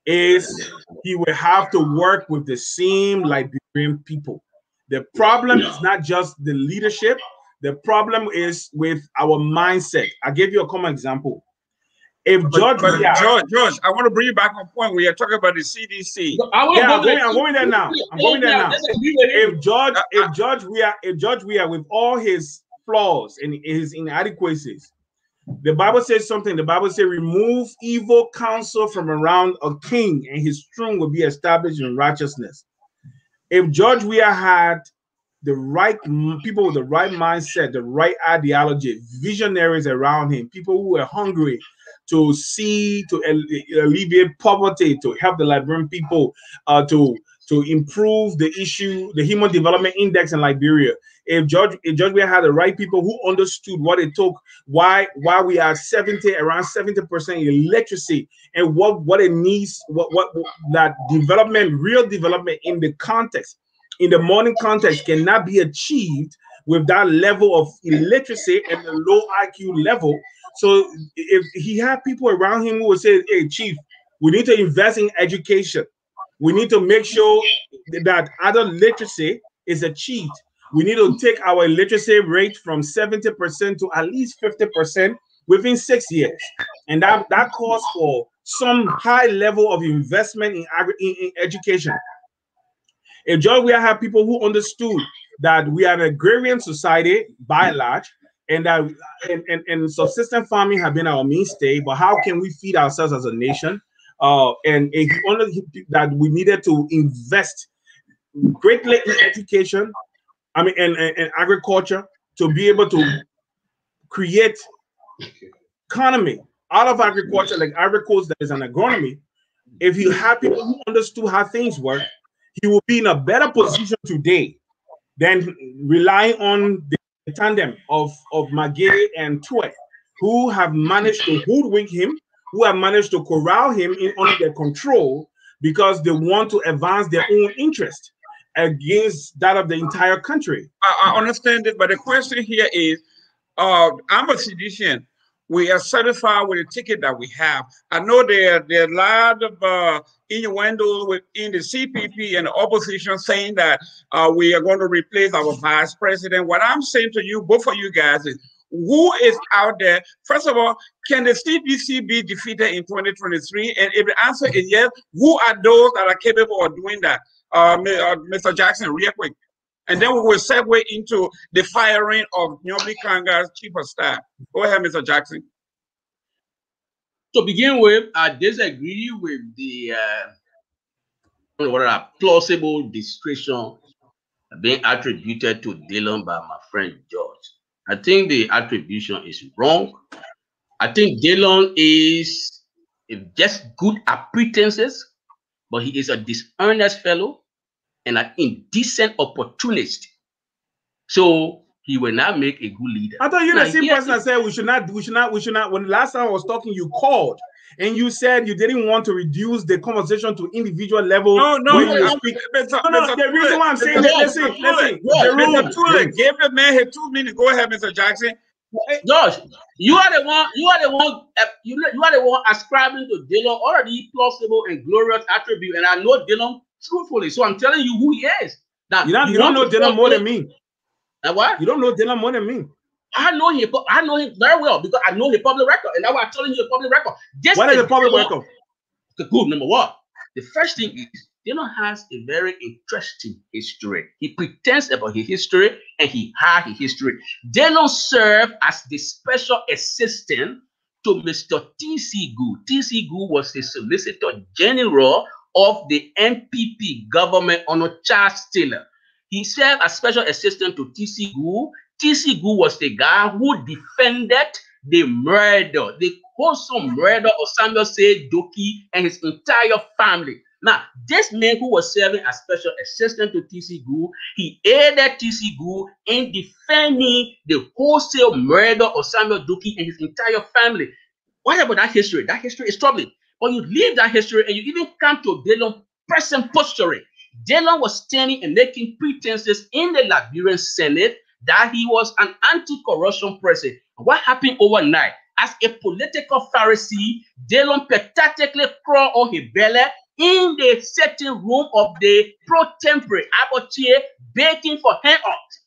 is he will have to work with the same Liberian people. The problem is not just the leadership, the problem is with our mindset. I give you a common example. If George, but, but George, George, I want to bring you back on point. We are talking about the CDC. yeah, I'm going, I'm going there now. I'm going there now. If George, uh, if uh. George, we are, if George, we are with all his flaws and his inadequacies. The Bible says something. The Bible says, remove evil counsel from around a king, and his throne will be established in righteousness. If George Weah had the right people with the right mindset, the right ideology, visionaries around him, people who were hungry to see, to alleviate poverty, to help the Liberian people, uh, to to improve the issue, the Human Development Index in Liberia. If George, if George Weah had the right people who understood what it took, why why we are 70, around 70% illiteracy, and what what it needs, what what that development, real development in the context, in the modern context, cannot be achieved with that level of illiteracy and the low IQ level. So if he had people around him who would say, "Hey, chief, we need to invest in education." We need to make sure that adult literacy is achieved. We need to take our literacy rate from 70% to at least 50% within six years. And that, that calls for some high level of investment in, in, in education. If we have people who understood that we are an agrarian society by and large, and that and, and, and subsistence farming have been our mainstay, but how can we feed ourselves as a nation? uh, and he only that we needed to invest greatly in education, I mean, and, and, and agriculture to be able to create economy out of agriculture, like agriculture that is an agronomy. If you have people who understood how things work, he will be in a better position today than relying on the tandem of, of Magay and Tweah, who have managed to hoodwink him who have managed to corral him in under their control because they want to advance their own interest against that of the entire country. I, I understand it, but the question here is, uh, I'm a sedition. We are satisfied with the ticket that we have. I know there, there are a lot of uh, innuendo within the CPP and the opposition saying that uh, we are going to replace our vice president. What I'm saying to you, both of you guys, is who is out there? First of all, can the CPC be defeated in 2023? And if the answer is yes, who are those that are capable of doing that? Uh, Mr. Uh, Jackson, real quick. And then we will segue into the firing of Nyonblee Karnga's chief of staff. Go ahead, Mr. Jackson. To begin with, I disagree with the uh, what are plausible discretion being attributed to Dillon by my friend George. I think the attribution is wrong. I think Dillon is just good at pretenses, but he is a dishonest fellow and an indecent opportunist. So he will not make a good leader. I thought you the same person that said we should not, we should not, we should not. When last time I was talking, you called and you said you didn't want to reduce the conversation to individual level. No, no, when you speak. no, no, the reason why I'm saying that, listen, listen, Mr. Tulay, give the man his two minutes. Go ahead, Mr. Jackson. Josh, you are the one. You are the one. Uh, you, you are the one ascribing to Dillon already plausible and glorious attributes, and I know Dillon truthfully. So I'm telling you who he is. Now you, not, you, don't know Dillon more than me. And what? You don't know Dillon more than me. I know him. I know him very well because I know his public record, and that's why I'm telling you a public record. This what is the public record? The Good. Number one, the first thing is Dillon has a very interesting history. He pretends about his history, and he had his history. Dillon served as the special assistant to Mr. T.C. Goode. T.C. Goode was the Solicitor General of the NPP government under Charles Taylor. He served as special assistant to T.C. Goode TC Goode was the guy who defended the murder, the wholesome murder of Samuel Sey Dokie and his entire family. Now, this man who was serving as special assistant to TC Goode, he aided TC Goode in defending the wholesale murder of Samuel Dokie and his entire family. What about that history? That history is troubling. But you leave that history and you even come to Dillon present posturing. Dillon was standing and making pretenses in the Liberian Senate that he was an anti-corruption president. What happened overnight? As a political Pharisee, Dillon pathetically crawled on his belly in the sitting room of the pro tempore Abotire, begging for handouts.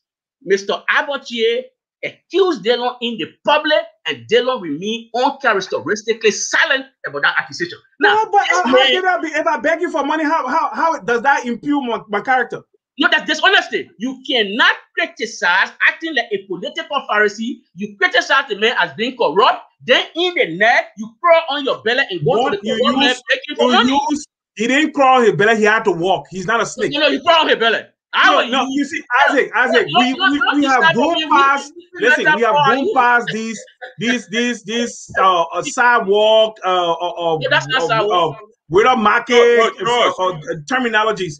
Mr. Abotire accused Dillon in the public, and Dillon remained uncharacteristically silent about that accusation. Now, no, but uh, how can that be? If I beg you for money, how how how does that impugn my, my character? No, that's dishonesty. You cannot criticize acting like a political Pharisee. You criticize the man as being corrupt. Then in the net, you crawl on your belly and go What to the man use- begging for money. use- he didn't crawl his belly. He had to walk. He's not a snake. You know, you crawl on his belly. I No, no, you see, Isaac, Isaac, we, we, we have type of gone past. we- we Listen, we have go on gone you. past these, these, these, these, uh, uh sidewalk, uh, uh, uh, Yeah, that's not uh, sidewalk. uh, without market George, uh, George. uh, uh, terminologies.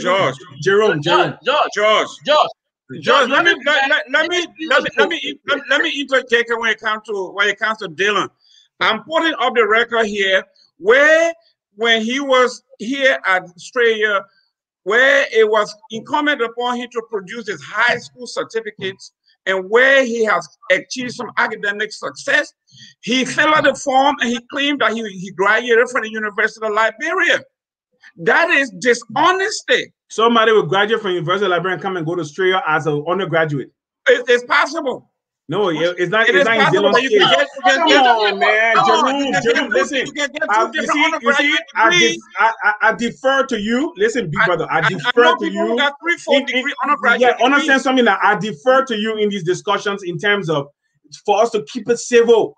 George, Jerome, Jerome. George, George, George, George. George, let me let, let, let me me- let me let me let, let me interject when it comes to when it comes to Dillon. I'm putting up the record here where when he was here at Australia, where it was incumbent upon him to produce his high school certificates and where he has achieved some academic success, he filled out the form and he claimed that he, he graduated from the University of Liberia. That is dishonesty. Somebody will graduate from University of Liberia and come and go to Australia as an undergraduate. It- it's possible. No, it- it's not. It it's is not in possible Dillon's that you can case. get, you can Come get on, man, Jerome, Jerome, listen. You can I, you see, you see, I, degrees. I, I, I defer to you. Listen, big I- brother, I I, I defer know to people who you. got three, four in- in- degree undergraduate Yeah, understand something that I defer to you in these discussions in terms of for us to keep it civil.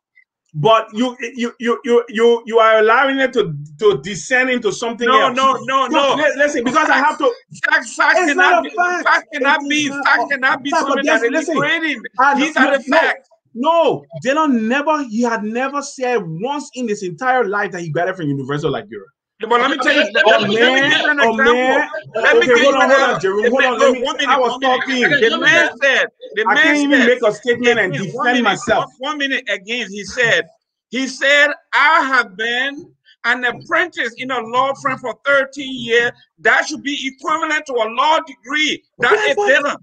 But you you you you you you are allowing it to to descend into something No, else. no, no, no. li- Listen, because I have to. Facts, facts It's cannot not a be, fact. facts cannot It be, is not facts a- cannot be something that is creating. These no, are the no, facts. No, Dillon never. He had never said once in his entire life that he got it from University of Liberia. But let me tell you, Okay, let, A me- let me give oh, man, an a example. man. Let me Okay, give hold on, an hold on, Jerome. The Hold man- on. Let me. one minute, I was one minute. talking. Okay, The man said, the I man can't even said, make a statement and Again, one defend minute, myself. One, one minute again, he said, he said, I have been an apprentice in a law firm for 13 years. That should be equivalent to a law degree. That is Yeah, is but- Dillon.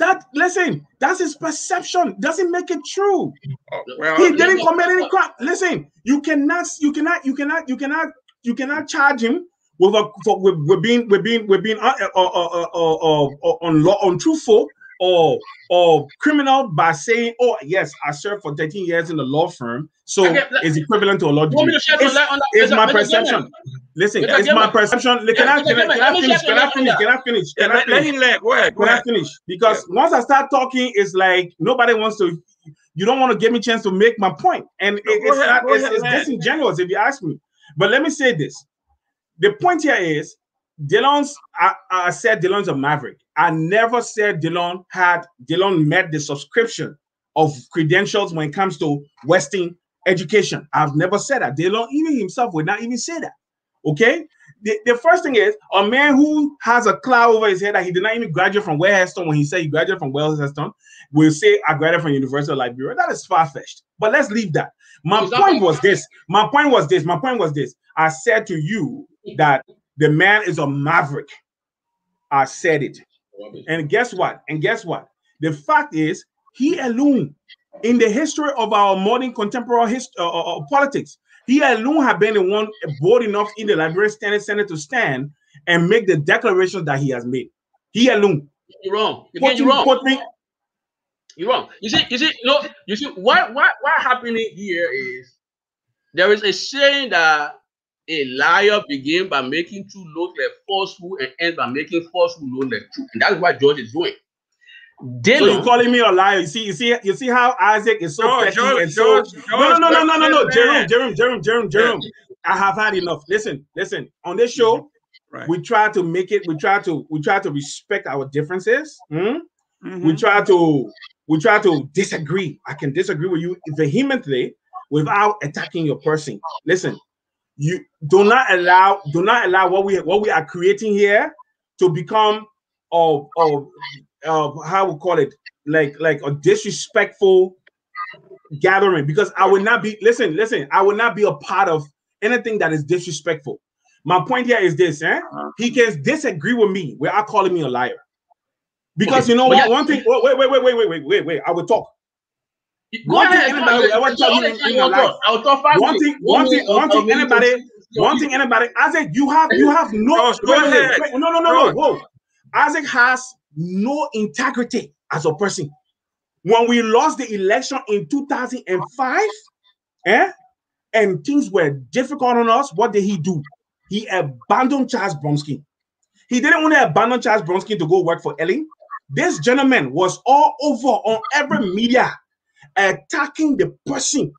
That listen, that's his perception. Doesn't make it true. Oh, well, He didn't commit any crime. Listen, you cannot, you cannot, you cannot, you cannot, you cannot charge him with a for with, with being with being with being uh, uh, uh, uh, uh, uh, uh, on untruthful or or criminal by saying, "Oh yes, I served for 13 years in the law firm, so Okay, it's equivalent to a law You degree." to It's, that? it's my perception. Listen, Mr. it's my perception. Can I, can I, can I finish? Can I finish? Can I finish? Can I let, let finish? him let go ahead. Can I finish? Because once I start talking, it's like nobody wants to. You don't want to give me a chance to make my point, and it- it's ahead, not. go It's, ahead, it's disingenuous if you ask me. But let me say this: the point here is Dillon's. I, I said Dillon's a maverick. I never said Dillon had Dillon met the subscription of credentials when it comes to Western education. I've never said that. Dillon even himself would not even say that. Okay. The, the first thing is a man who has a cloud over his head that he did not even graduate from Wells Hairston when he said he graduated from Wells Hairston will say I graduated from University of Liberia. That is far-fetched. But let's leave that. My point far- was this. My point was this. My point was this. I said to you that the man is a maverick. I said it. And guess what? And guess what? The fact is, he alone, in the history of our modern contemporary hist- uh, uh, uh, politics, he alone have been the one bold enough in the Liberian Standing Senate to stand and make the declarations that he has made. He alone. You're wrong. Again, you're wrong. put me, You're wrong. You see, you see, no, you see, what what what happening here is there is a saying that a liar begins by making truth look like falsehood and ends by making falsehood look like truth. And that's what George is doing. so you Dylan, calling me a liar? You see, you see, you see how Isaac is so George, petty George, and so. George, no, no, no, no, no, no, no, George, Jerome, man. Jerome, Jerome, Jerome, Jerome. I have had enough. Listen, listen. On this show, Right. we try to make it. We try to. We try to respect our differences. hmm? Mhm. we try to we try to disagree. I can disagree with you vehemently without attacking your person. Listen, you do not allow do not allow what we what we are creating here to become of of of how we call it like like a disrespectful gathering because I will not be listen listen I will not be a part of anything that is disrespectful. My point here is this, eh? Uh-huh. He can disagree with me without calling me a liar. Because Okay, you know what? One thing. Wait, wait, wait, wait, wait, wait, wait, wait. I will talk. Go one thing ahead. anybody will ever tell you in- in your life. I'll talk five One thing, one thing, minute, one thing. Anybody, it- one thing. Anybody. Isaac, you have, you have no. Josh, go ahead. wait, no, no, no, no. Whoa. Isaac has no integrity as a person. When we lost the election in 2005, eh, and things were difficult on us, what did he do? He abandoned Charles Brumskine. He didn't want to abandon Charles Brumskine to go work for Ellen. This gentleman was all over on every media attacking the person,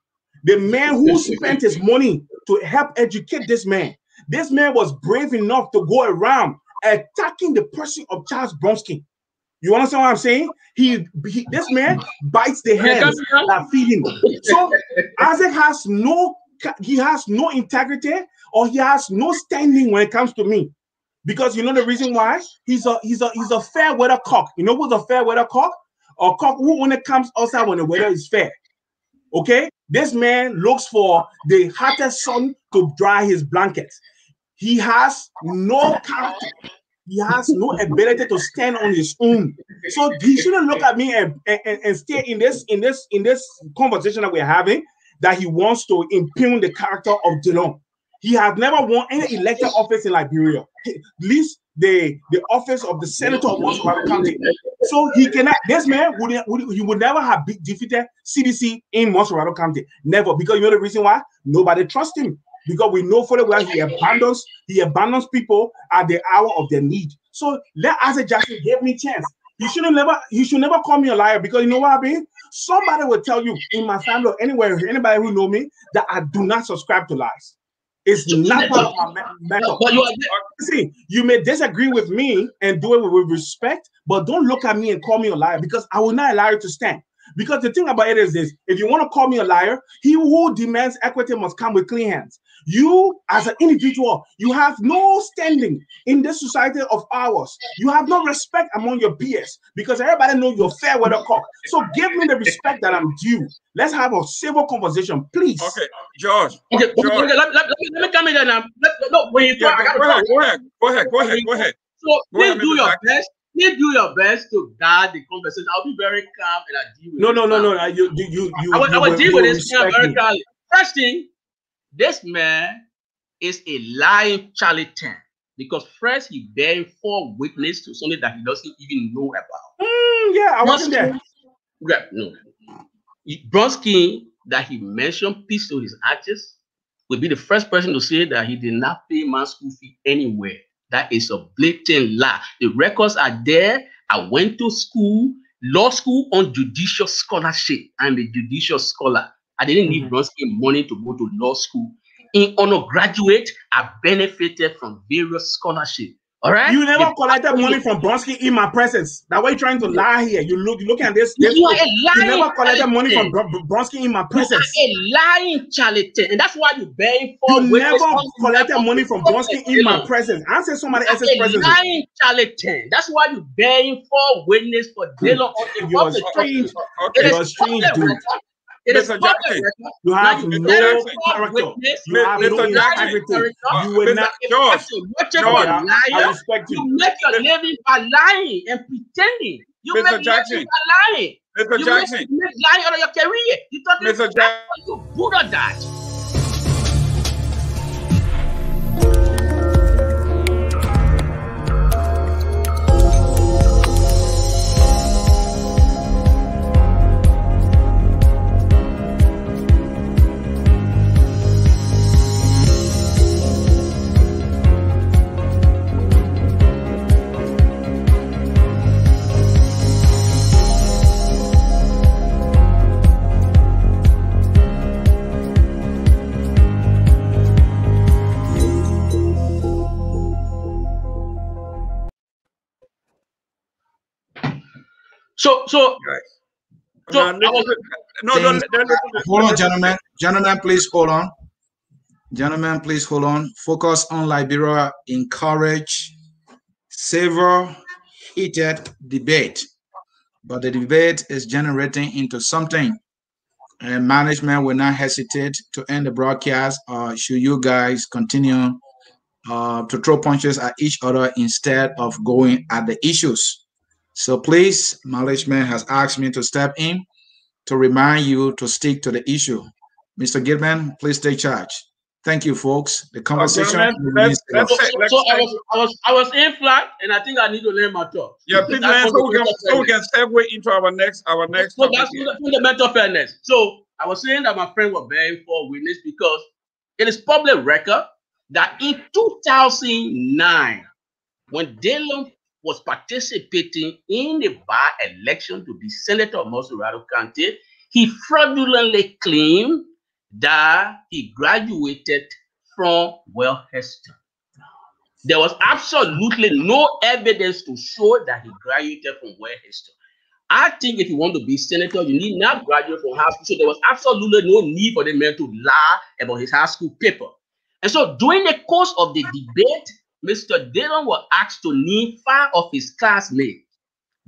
the man who spent his money to help educate this man. This man was brave enough to go around attacking the person of Charles Brumskine. You understand what I'm saying? He, he this man bites the hands that feed him. So Isaac has no he has no integrity or he has no standing when it comes to me. Because you know the reason why? He's a he's a he's a fair weather cock. You know who's a fair weather cock? A cock who when it comes outside when the weather is fair. Okay, this man looks for the hottest sun to dry his blankets. He has no character. He has no ability to stand on his own. So he shouldn't look at me and, and, and stay in this in this in this conversation that we're having that he wants to impugn the character of Dillon. He has never won any elected office in Liberia, at least the, the office of the senator of Montserrado County. So he cannot, this man would, would he would never have defeated CDC in Montserrado County. Never. Because you know the reason why? Nobody trusts him. Because we know fully well he abandons, he abandons people at the hour of their need. So let Isaac Jackson give me chance. You shouldn't never, you should never call me a liar because you know what I mean? Somebody will tell you in my family or anywhere, anybody who know me, that I do not subscribe to lies. It's not part of my mental. But you are, see, you may disagree with me and do it with respect, but don't look at me and call me a liar because I will not allow you to stand. Because the thing about it is this: if you want to call me a liar, he who demands equity must come with clean hands. You, as an individual, you have no standing in this society of ours. You have no respect among your peers because everybody knows you're fair with a cock. So give me the respect that I'm due. Let's have a civil conversation, please. Okay, George. Okay, George. okay let, let, let, me come in there now. Let, no, when you Yeah, talk, go, ahead, go ahead, go ahead, go ahead, go ahead. So Go ahead, please do Mr. your Jackson. best. Please do your best to guard the conversation. I'll be very calm and I deal with No, it no, no, no. You, you, you, you, I will, I you will will- deal with this thing respect very calmly. First thing, this man is a lying charlatan because first he bearing four witness to something that he doesn't even know about. Mm, yeah, I wasn't there. Right, no. Brumskine that he mentioned peace to his artists will be the first person to say that he did not pay my school fee anywhere. That is a blatant lie. The records are there. I went to school, law school on judicial scholarship. I'm a judicial scholar. I didn't need Mhm. Brumskine money to go to law school. In undergraduate, I benefited from various scholarship. All right. You never The- collected money from Brumskine in my presence. That way, you're trying to lie here. You look, you look at this. You this are a lying you lying never collected money from Brumskine in my You are presence. a lying charlatan, and that's why you bearing for. You never collected money from Brumskine in my presence. I said somebody else's a presence. lying charlatan. That's why you begging for witness for Dillon on the You're public. strange. Okay, You're a strange dude. It is Mr. public Jackson. record. You have no character. witness. You have Mr. no Jackson. character. You will not. George, that's a watcher George, or I, liar, respect you you. make your living by lying and pretending. You Mr. make your living by lying. Mr. You Jackson, you make lying out of your career. You talking Mr. Jackson. you Buddha that. So, so, so Now, was, no, no, Things- no, no, Hold on, gentlemen. Gentlemen, please hold on. Gentlemen, please hold on. Focus on Liberia. Encourage severe, heated debate. But the debate is generating into something. And management will not hesitate to end the broadcast. Or should you guys continue uh, to throw punches at each other instead of going at the issues? So please, management has asked me to step in to remind you to stick to the issue. Mr. Gayman, please take charge. Thank you, folks. The oh, conversation. gentlemen, will let's- let's- civil. so, so I was, I was, I was in flight, and I think I need to learn my talk. Yeah, please, That's man, so we can, fundamental so we can segue into our next, our next So that's here. fundamental fairness. So I was saying that my friend was bearing for witness because it is public record that in 2009, when Dillon was participating in the by-election to be senator of Montserrado County, he fraudulently claimed that he graduated from Wells Hairston. There was absolutely no evidence to show that he graduated from Wells Hairston. I think if you want to be senator, you need not graduate from high school. So there was absolutely no need for the man to lie about his high school paper. And so during the course of the debate, Mr. Dillon was asked to name five of his classmates.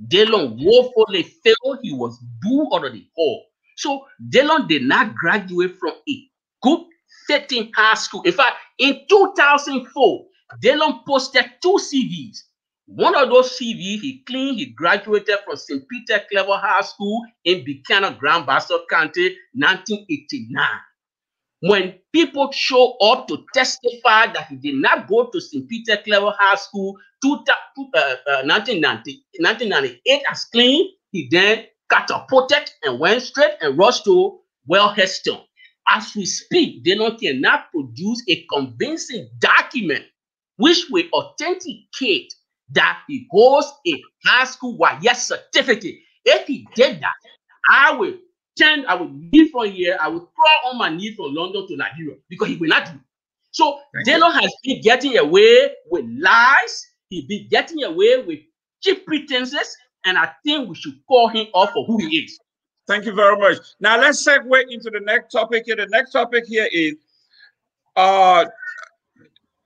Dillon woefully failed. He was booed out of the hall. So Dillon did not graduate from a good setting high school. In fact, in 2004, Dillon posted two CVs. One of those CVs, he claimed he graduated from St. Peter Claver High School in Buchanan, Grand Bassa County, 1989. When people show up to testify that he did not go to St. Peter Claver High School to, uh, uh, 1990, 1998 as claimed, he then catapulted and went straight and rushed to Wells Hairston. As we speak, they Dillon cannot produce a convincing document which will authenticate that he holds a high school yes certificate. If he did that, I will turn, I would leave from here, I would crawl on my knees from London to Nigeria because he will not do. So Dillon has been getting away with lies, he been getting away with cheap pretenses, and I think we should call him off for who he is. Thank you very much. Now let's segue into the next topic here. The next topic here is uh,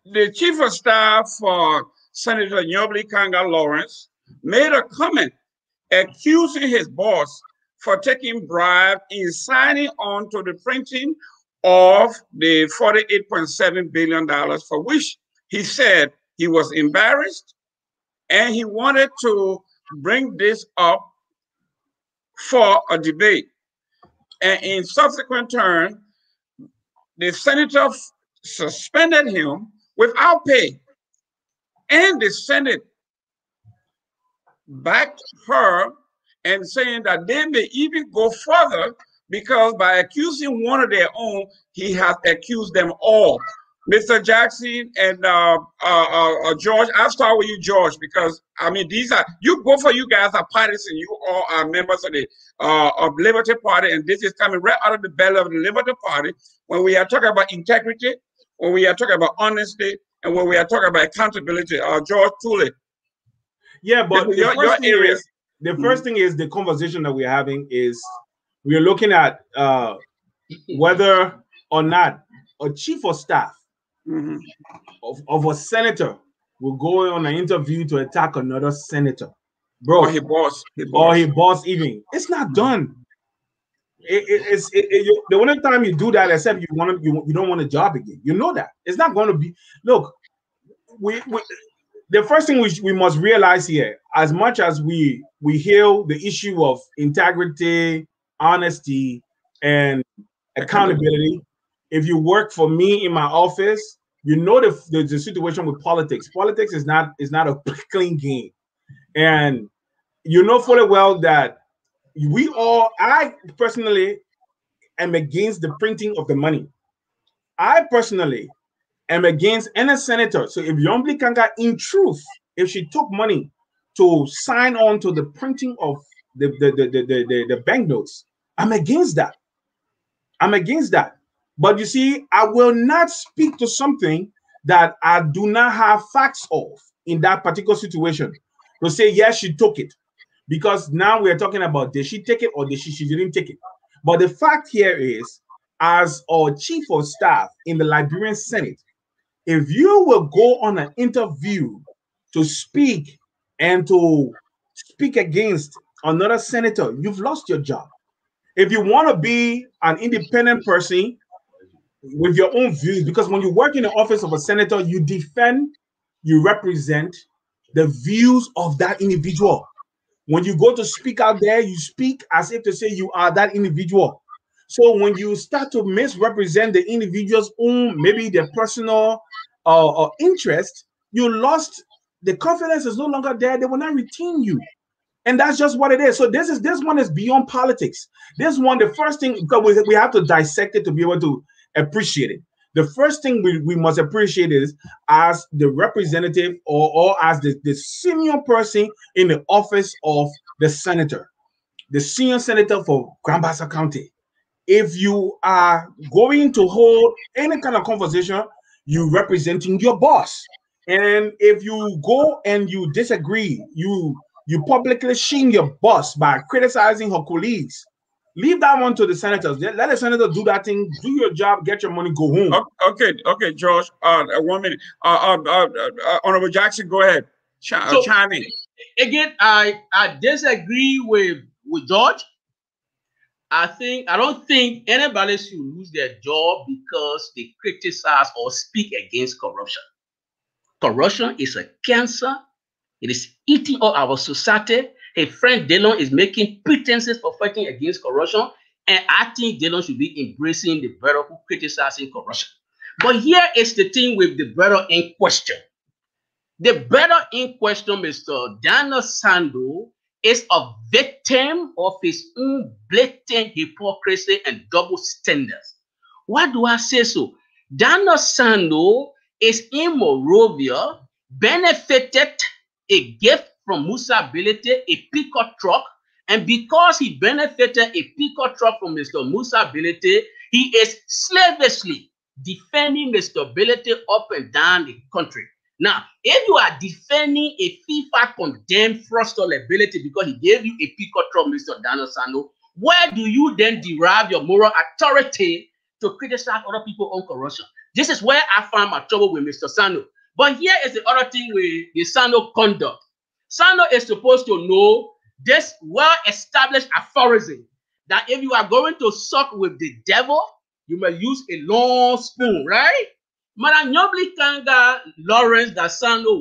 the chief of staff for Senator Nyonblee Karnga Lawrence made a comment accusing his boss for taking bribe in signing on to the printing of the $48.7 billion for which he said he was embarrassed and he wanted to bring this up for a debate. And in subsequent turn, the senator suspended him without pay. And the Senate backed her and saying that they may even go further because by accusing one of their own, he has accused them all. Mr. Jackson and uh, uh, uh, George, I'll start with you, George, because I mean these are you both of you guys are partisan. You all are members of the uh, of Liberty Party, and this is coming right out of the belly of the Liberty Party when we are talking about integrity, when we are talking about honesty, and when we are talking about accountability. Uh, George Tulay. Yeah, but your, your area. The 1st mm-hmm. thing is the conversation that we're having is we're looking at uh, whether or not a chief of staff mm-hmm. of, of a senator will go on an interview to attack another senator. Bro, or he boss, or he boss even. It's not mm-hmm. done. It, it, it's it, you, the only time you do that, except you want to, you, you don't want a job again. You know that it's not going to be. Look, we, we the first thing we, we must realize here, as much as we we heal the issue of integrity, honesty, and accountability, if you work for me in my office, you know the, the, the situation with politics. Politics is not is not a clean game, and you know fully well that we all. I personally am against the printing of the money. I personally am against any senator. So if Nyonblee Karnga, in truth, if she took money to sign on to the printing of the, the, the, the, the, the banknotes, I'm against that. I'm against that. But you see, I will not speak to something that I do not have facts of in that particular situation to say, yes, she took it. Because now we're talking about did she take it or did she, she didn't take it. But the fact here is, as our chief of staff in the Liberian Senate, if you will go on an interview to speak and to speak against another senator, you've lost your job. If you want to be an independent person with your own views, because when you work in the office of a senator, you defend, you represent the views of that individual. When you go to speak out there, you speak as if to say you are that individual. So when you start to misrepresent the individual's own, maybe their personal uh, uh, interest, you lost the confidence is no longer there. They will not retain you, and that's just what it is. So this is this one is beyond politics. This one, the first thing because we, we have to dissect it to be able to appreciate it. the first thing we, we must appreciate is as the representative or, or as the, the senior person in the office of the senator, the senior senator for Grand Bassa County. If you are going to hold any kind of conversation, you representing your boss. And if you go and you disagree, you you publicly shame your boss by criticizing her colleagues. Leave that one to the senators. Let the senator do that thing. Do your job. Get your money. Go home. Okay, okay, George. Uh, one minute. Uh, uh, uh, uh Honorable Jackson, go ahead. Ch- uh, so, chime in. Again, I I disagree with with George. I think I don't think anybody should lose their job because they criticize or speak against corruption. Corruption is a cancer. It is eating up our society. A friend Dillon is making pretenses for fighting against corruption, and I think Dillon should be embracing the brother who criticizing corruption. But here is the thing with the brother in question. The brother in question, Mr. Daniel Sando, is a victim of his own blatant hypocrisy and double standards. Why do I say so? Daniel Sando is in Monrovia, benefited a gift from Musa Bility, a pickup truck, and because he benefited a pickup truck from Mr. Musa Bility, he is slavishly defending Mr. Bility up and down the country. Now, if you are defending a FIFA condemned fraudulent Bility because he gave you a truck, Mr. Daniel Sando, where do you then derive your moral authority to criticize other people on corruption? This is where I find my trouble with Mr. Sando. But here is the other thing with the Sando conduct. Sando is supposed to know this well-established aphorism that if you are going to suck with the devil, you may use a long spoon, right? Madam Nyonblee Karnga Lawrence that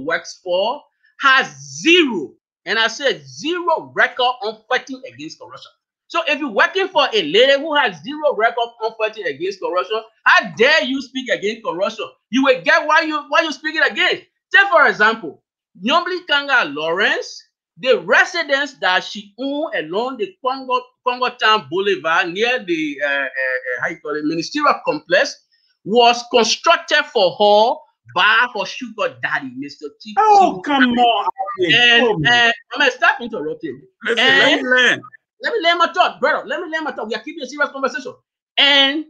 works for has zero, and I said zero record on fighting against corruption. So if you're working for a lady who has zero record on fighting against corruption, how dare you speak against corruption? You will get why you why you speaking against. Take for example, Nyonblee Karnga Lawrence, the residence that she owned along the Congo, Congo Town Boulevard near the uh, uh, uh, how you call it, ministerial complex was constructed for her by her sugar daddy, Mr. T. Oh, come on. And, oh, and I'm going to stop interrupting. Listen, and, let me learn. Let me learn my thought, brother. Let me learn my thought. We are keeping a serious conversation. And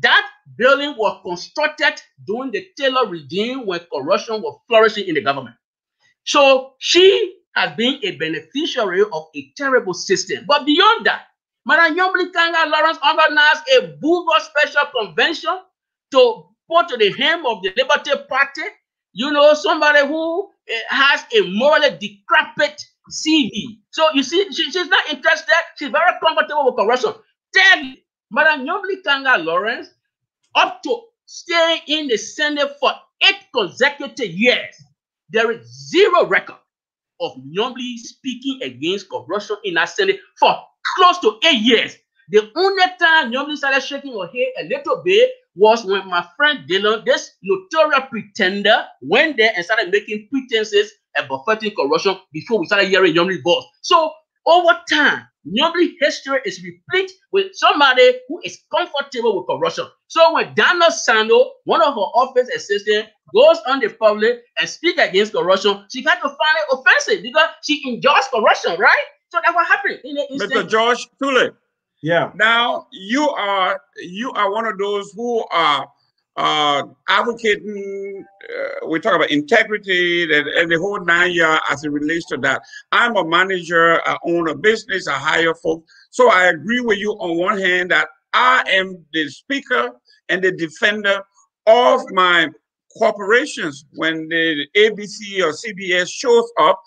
that building was constructed during the Taylor regime when corruption was flourishing in the government. So she has been a beneficiary of a terrible system. But beyond that, Madam Nyonblee Karnga Lawrence organized a Bugo special convention to put the hem of the Liberty Party, you know, somebody who uh, has a morally decrepit CV. So you see, she, she's not interested. She's very comfortable with corruption. Then, Madam Nyonblee Karnga Lawrence, up to staying in the Senate for eight consecutive years, there is zero record of Nyonblee speaking against corruption in that Senate for close to eight years. The only time Nyonblee started shaking her head a little bit was when my friend Dillon, this notorious pretender, went there and started making pretenses about fighting corruption before we started hearing Nyonblee voice. So over time, Nyonblee history is replete with somebody who is comfortable with corruption. So when Daniel Sando, one of her office assistants, goes on the public and speak against corruption, she got to find it offensive because she enjoys corruption, right? So that's what happened in the Mr. George Tulay. Yeah. Now you are you are one of those who are uh, advocating. Uh, we talk about integrity and, and the whole nine yards as it relates to that. I'm a manager. I own a business. I hire folks. So I agree with you on one hand that I am the speaker and the defender of my corporations when the ABC or CBS shows up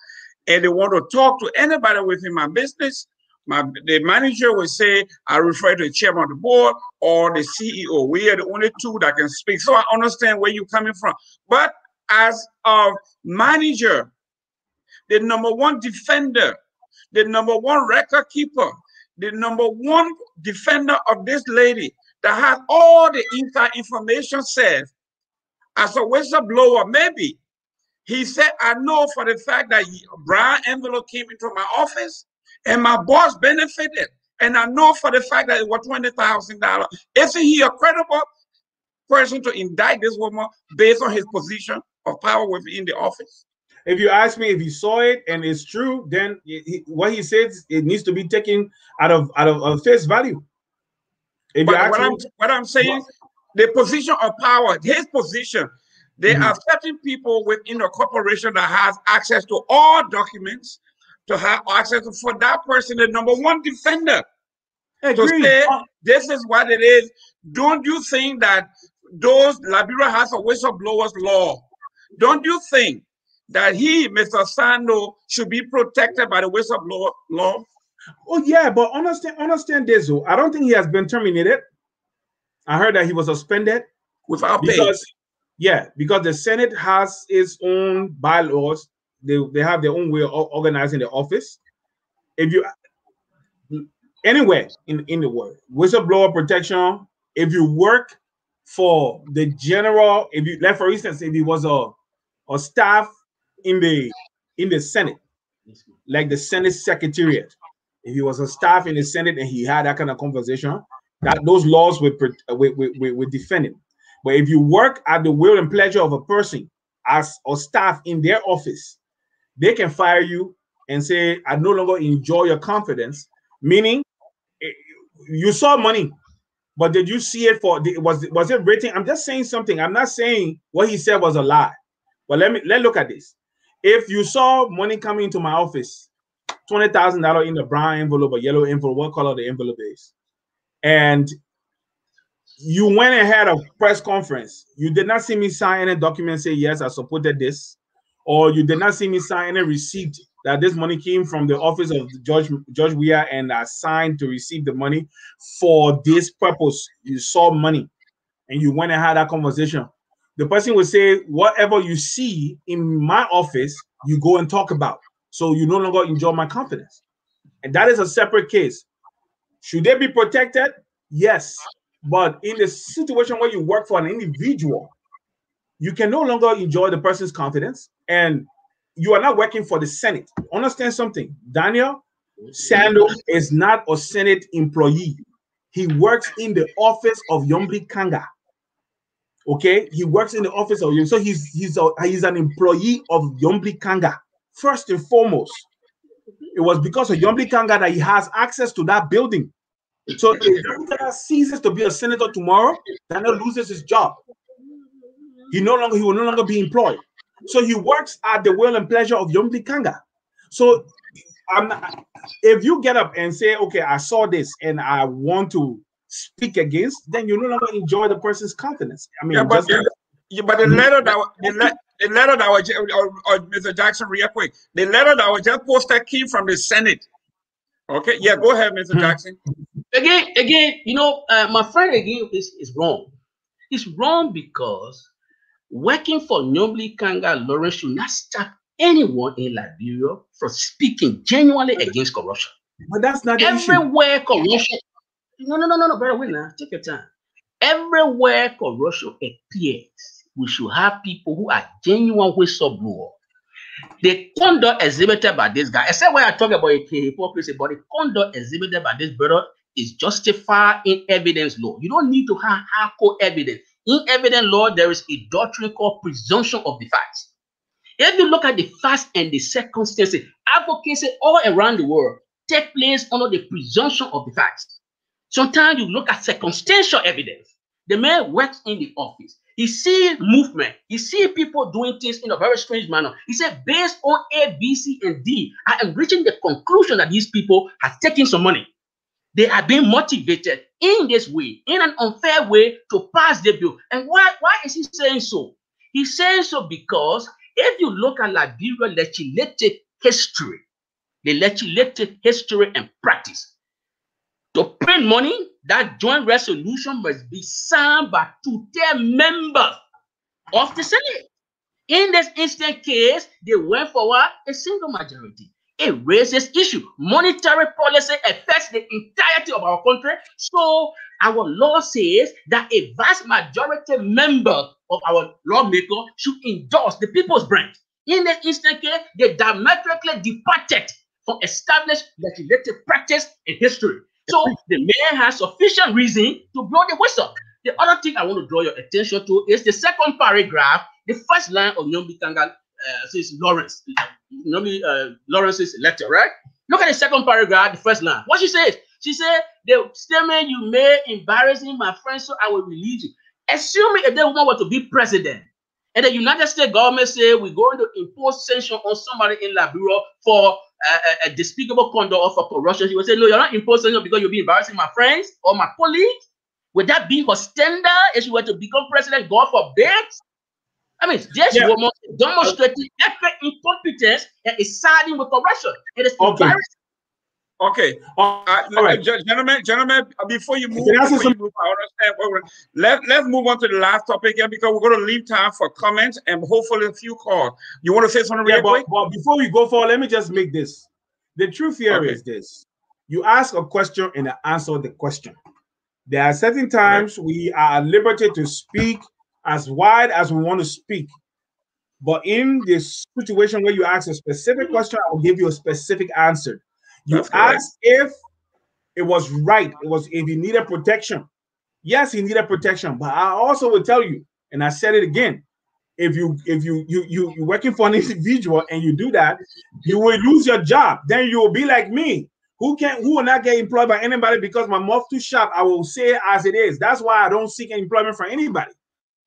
and they want to talk to anybody within my business my the manager will say, I refer to the chairman of the board or the CEO. We are the only two that can speak. So I understand where you're coming from. But as a manager, the number one defender, the number one record keeper, the number one defender of this lady that has all the inside information says, as a whistleblower, maybe he said, I know for the fact that Brian Envelope came into my office and my boss benefited. And I know for the fact that it was $20,000. Isn't he a credible person to indict this woman based on his position of power within the office? If you ask me if he saw it and it's true, then he, what he says it needs to be taken out of out of, of face value. If but what, me, I'm, what I'm saying, the position of power, his position, there mm -hmm. are certain people within the corporation that has access to all documents, to have access for that person, the number one defender. To say this is what it is. Don't you think that those Liberia has a whistleblowers law? Don't you think that he, Mr. Sando, should be protected by the whistleblower law? Oh yeah, but understand understand this though. I don't think he has been terminated. I heard that he was suspended without pay. Because, yeah, because the Senate has its own bylaws. They, they have their own way of organizing the office. If you anywhere in, in the world, whistleblower protection, if you work for the general, if you like for instance, if he was a, a staff in the in the Senate, like the Senate Secretariat, if he was a staff in the Senate and he had that kind of conversation, that those laws will, will, will, will defend him. But if you work at the will and pleasure of a person as a staff in their office, they can fire you and say, I no longer enjoy your confidence, meaning eh, you saw money, but did you see it for was was it written? I'm just saying something. I'm not saying what he said was a lie. But let me let look at this. If you saw money coming into my office, twenty thousand dollar in the brown envelope or yellow envelope, what color the envelope is, and you went and had a press conference. You did not see me sign a document say yes, I supported this, or you did not see me sign a receipt that this money came from the office of Judge Judge Weah and I signed to receive the money for this purpose. You saw money, and you went and had that conversation. The person will say, "Whatever you see in my office, you go and talk about." So you no longer enjoy my confidence, and that is a separate case. Should they be protected? Yes. But in the situation where you work for an individual, you can no longer enjoy the person's confidence and you are not working for the Senate. Understand something. Daniel Sando is not a Senate employee. He works in the office of Nyonblee Karnga. Okay, he works in the office of so he's he's a, he's an employee of Nyonblee Karnga first and foremost. It was because of Nyonblee Karnga that he has access to that building. So if Daniel ceases to be a senator tomorrow, Daniel loses his job. He no longer he will no longer be employed. So he works at the will and pleasure of Nyonblee Karnga. So I'm not, if you get up and say, okay, I saw this and I want to speak against, then you no longer enjoy the person's confidence. I mean, yeah, but, the, yeah, but the letter that the, le- the letter that was or, or Mr. Jackson, real quick, the letter that was just posted came from the Senate. Okay, yeah, go ahead, Mr. Hmm. Jackson. Again, again, you know, uh, my friend again is, is wrong. It's wrong because working for Nyonblee Karnga Lawrence should not stop anyone in Liberia from speaking genuinely against corruption. But that's not everywhere corruption. No, no, no, no, no. Better wait now. Take your time. Everywhere corruption appears, we should have people who are genuine whistleblowers the conduct exhibited by this guy, except when I talk about hypocrisy, but the conduct exhibited by this brother is justified in evidence law. You don't need to have hardcore evidence. In evidence law, there is a doctrine called presumption of the facts. If you look at the facts and the circumstances, advocacy all around the world take place under the presumption of the facts. Sometimes you look at circumstantial evidence. The man works in the office. He see movement. He see people doing things in a very strange manner. He said, based on A, B, C, and D, I am reaching the conclusion that these people have taken some money. They are being motivated in this way, in an unfair way, to pass the bill. And why, why is he saying so? He's saying so because if you look at Liberia legislative history, the legislative history and practice, to print money, that joint resolution must be signed by two-third members of the Senate. In this instant case, they went for what? A single majority. It raises issue. Monetary policy affects the entirety of our country. So our law says that a vast majority member of our lawmaker should endorse the people's brand. In this instant case, they diametrically departed from established legislative practice in history. So the man has sufficient reason to blow the whistle. The other thing I want to draw your attention to is the second paragraph, the first line of Nyonblee Karnga uh, says Lawrence. Nyonblee uh, Lawrence's letter, right? Look at the second paragraph, the first line. What she says, she said, the statement you made embarrassing my friend, so I will release you. Assuming if that woman were to be president, and the United States government say we're going to impose sanction on somebody in Liberia for uh, a, a, despicable conduct or for corruption, she would say, no, you're not imposing sanction because you'll be embarrassing my friends or my colleagues. Would that be her standard if she were to become president, God forbid? I mean, this yeah. woman demonstrating epic incompetence and is siding with corruption. It is okay. embarrassing. Okay, uh, all right, gentlemen, gentlemen. Uh, before you move, before you move I understand. Let Let's move on to the last topic here because we're going to leave time for comments and hopefully a few calls. You want to say something? Yeah, but, but, before we go forward, let me just make this. The truth here okay. is this: you ask a question and I answer the question. There are certain times we are at liberty to speak as wide as we want to speak. But in this situation where you ask a specific question, I will give you a specific answer. You ask if it was right, it was if he needed protection. Yes, he needed protection, but I also will tell you, and I said it again. If you if you you you you're working for an individual and you do that, you will lose your job. Then you will be like me who can't who will not get employed by anybody because my mouth too sharp. I will say as it is. That's why I don't seek employment for anybody.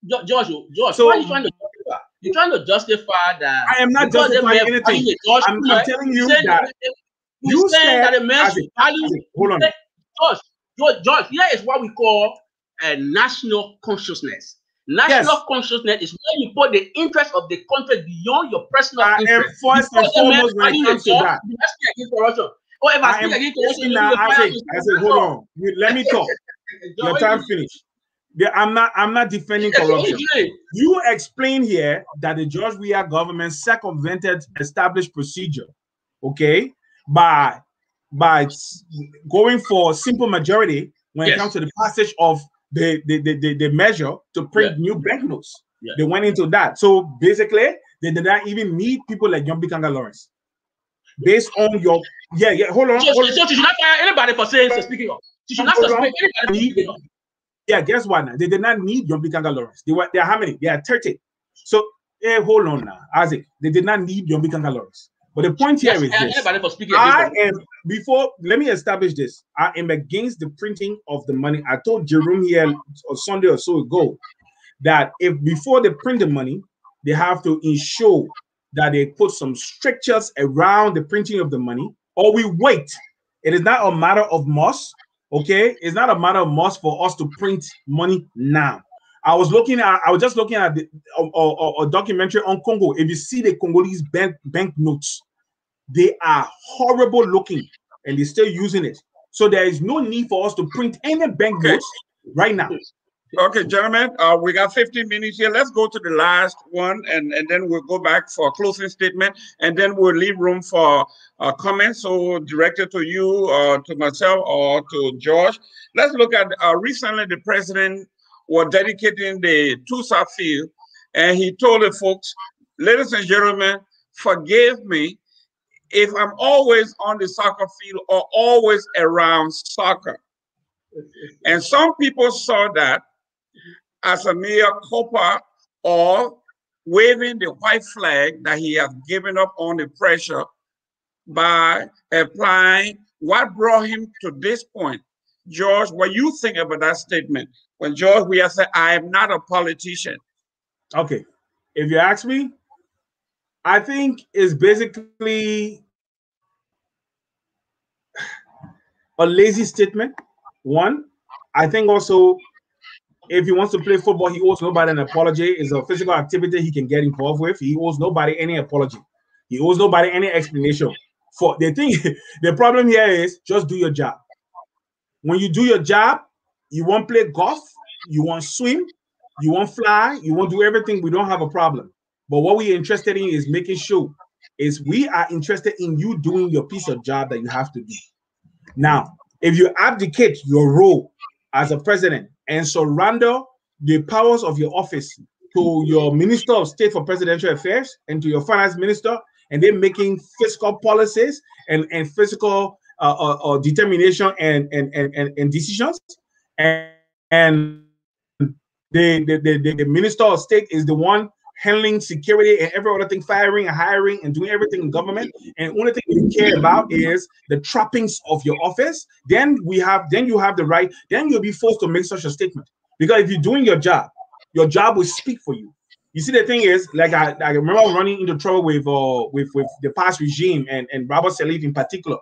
George, George, so, are you trying to um, justify? You're trying to justify that. I am not justifying anything. I'm, I'm, telling you that. that you, you saying that a man should value. Hold on. George, George, George, here is what we call a national consciousness. National yes. consciousness is when you put the interest of the country beyond your personal I interest. Am first and foremost when it comes to that. Oh, if I, I speak against now, I say, hold on. You, let me talk. Your time finished. I'm not. I'm not defending corruption. You explain here that the George Weah government circumvented established procedure, okay, by by going for simple majority when yes. it comes to the passage of the the, the, the, measure to print yeah. new banknotes. Yeah. They went into that. So basically, they did not even need people like John Kanga Lawrence based on your yeah yeah hold on. So, hold so, so she should not fire anybody for saying so speaking of. She should not suspend anybody. Yeah, guess what? Now? They did not need John Kanga Lawrence. They were they are how many? They are 30. So hey, hold on now, Isaac. They did not need John Kanga Lawrence. But the point here yes, is this. I am before let me establish this. I am against the printing of the money. I told Jerome here on Sunday or so ago that if before they print the money, they have to ensure that they put some strictures around the printing of the money, or we wait. It is not a matter of must, okay? It's not a matter of must for us to print money now. I was looking at, I was just looking at the, a, a, a documentary on Congo. If you see the Congolese bank bank notes, they are horrible looking, and they're still using it. So there is no need for us to print any bank notes right now. Okay, gentlemen, uh, we got 15 minutes here. Let's go to the last one, and, and then we'll go back for a closing statement, and then we'll leave room for uh, comments, so directed to you, uh, to myself, or to George. Let's look at uh, recently the president was dedicating the Tusa field, and he told the folks, ladies and gentlemen, forgive me if I'm always on the soccer field or always around soccer. And some people saw that as a mere copper or waving the white flag that he has given up on the pressure by applying what brought him to this point. George, what you think about that statement? When George we have said, I am not a politician. Okay. If you ask me, I think it's basically a lazy statement. One, I think also if he wants to play football, he owes nobody an apology. It's a physical activity he can get involved with. He owes nobody any apology. He owes nobody any explanation. For the thing, the problem here is just do your job. When you do your job, you won't play golf, you won't swim, you won't fly, you won't do everything. We don't have a problem. But what we're interested in is making sure is we are interested in you doing your piece of job that you have to do. Now, if you abdicate your role as a president and surrender the powers of your office to your minister of state for presidential affairs and to your finance minister and then making fiscal policies and, and fiscal uh, uh, uh, determination and, and, and, and, decisions. And, and the, the, the, the minister of state is the one handling security and every other thing, firing and hiring and doing everything in government. And only thing you care about is the trappings of your office. Then we have, then you have the right, then you'll be forced to make such a statement. Because if you're doing your job, your job will speak for you. You see, the thing is, like I, I remember running into trouble with uh with, with the past regime and, and Robert Sirleaf in particular.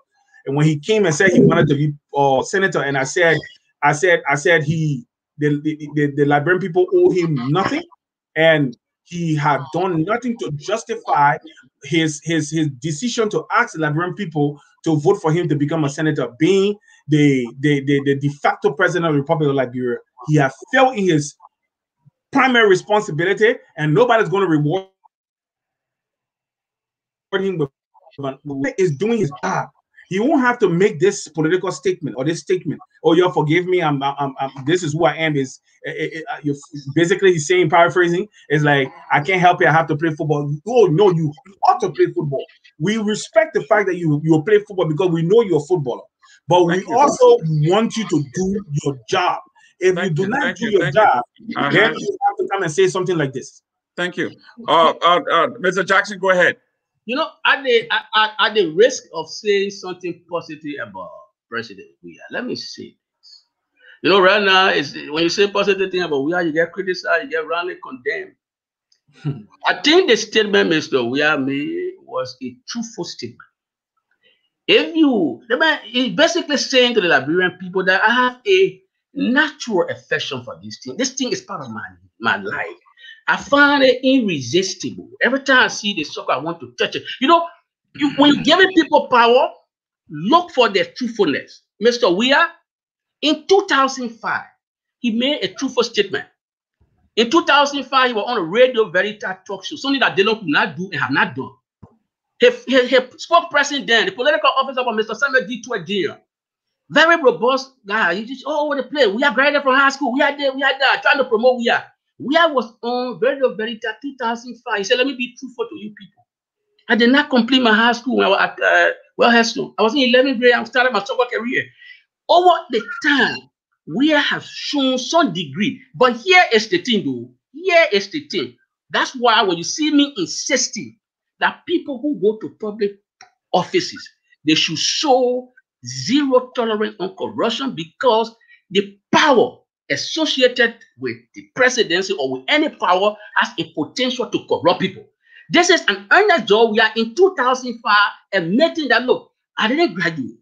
And when he came and said he wanted to be uh, senator, and I said, I said, I said he the, the, the, the Liberian people owe him nothing. And he had oh. done nothing to justify his his his decision to ask the Liberian people to vote for him to become a senator, being the the, the, the de facto president of the Republic of Liberia. He has failed in his primary responsibility, and nobody's going to reward him with is doing his job. He won't have to make this political statement or this statement. Oh, you forgive me. I'm, I'm, I'm, this is who I am. Is it, it, you basically he's saying paraphrasing is like I can't help it. I have to play football. Oh no, you ought to play football. We respect the fact that you you play football because we know you're a footballer, but we also want you to do your job. If thank you do you, not do you, your job, you. Uh-huh. then you have to come and say something like this. Thank you. Uh, uh, uh, Mr. Jackson, go ahead. You know, at the at, at the risk of saying something positive about President Weah, let me say this. You know, right now is when you say positive thing about Weah, you get criticized, you get roundly condemned. I think the statement Mr. Weah made was a truthful statement. If you, the man is basically saying to the Liberian people that I have a natural affection for this thing. This thing is part of my, my life. I find it irresistible. Every time I see the soccer, I want to touch it. You know, you, when you're giving people power, look for their truthfulness. Mr. Weah, in 2005, he made a truthful statement. In 2005, he was on a radio Veritas talk show, something that they don't could not do and have not done. He, he, he spoke president then, the political officer of Mr. Samuel D. Jr. Very robust guy. He just all over the place. We are graduated from high school. We are there, we are there, trying to promote we are. We are was on Radio Verita 2005. He said, Let me be truthful to you people. I did not complete my high school when I was at uh, Wells Hairston. I was in 11th grade. I started my soccer career. Over the time, we have shown some degree. But here is the thing, though. Here is the thing. That's why when you see me insisting that people who go to public offices, they should show zero tolerance on corruption because the power associated with the presidency or with any power has a potential to corrupt people. This is an earnest job. We are in 2005 admitting that look, I didn't graduate.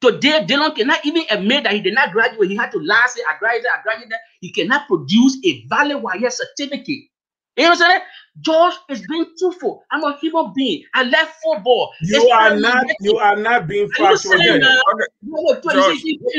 Today, Dillon cannot even admit that he did not graduate. He had to lie, say, I graduated, I graduated. He cannot produce a valid wire certificate. You know what I'm saying? George is being truthful. I'm a human being. I left football. You it's are not. You are not being factual. Are you saying, uh, okay. no,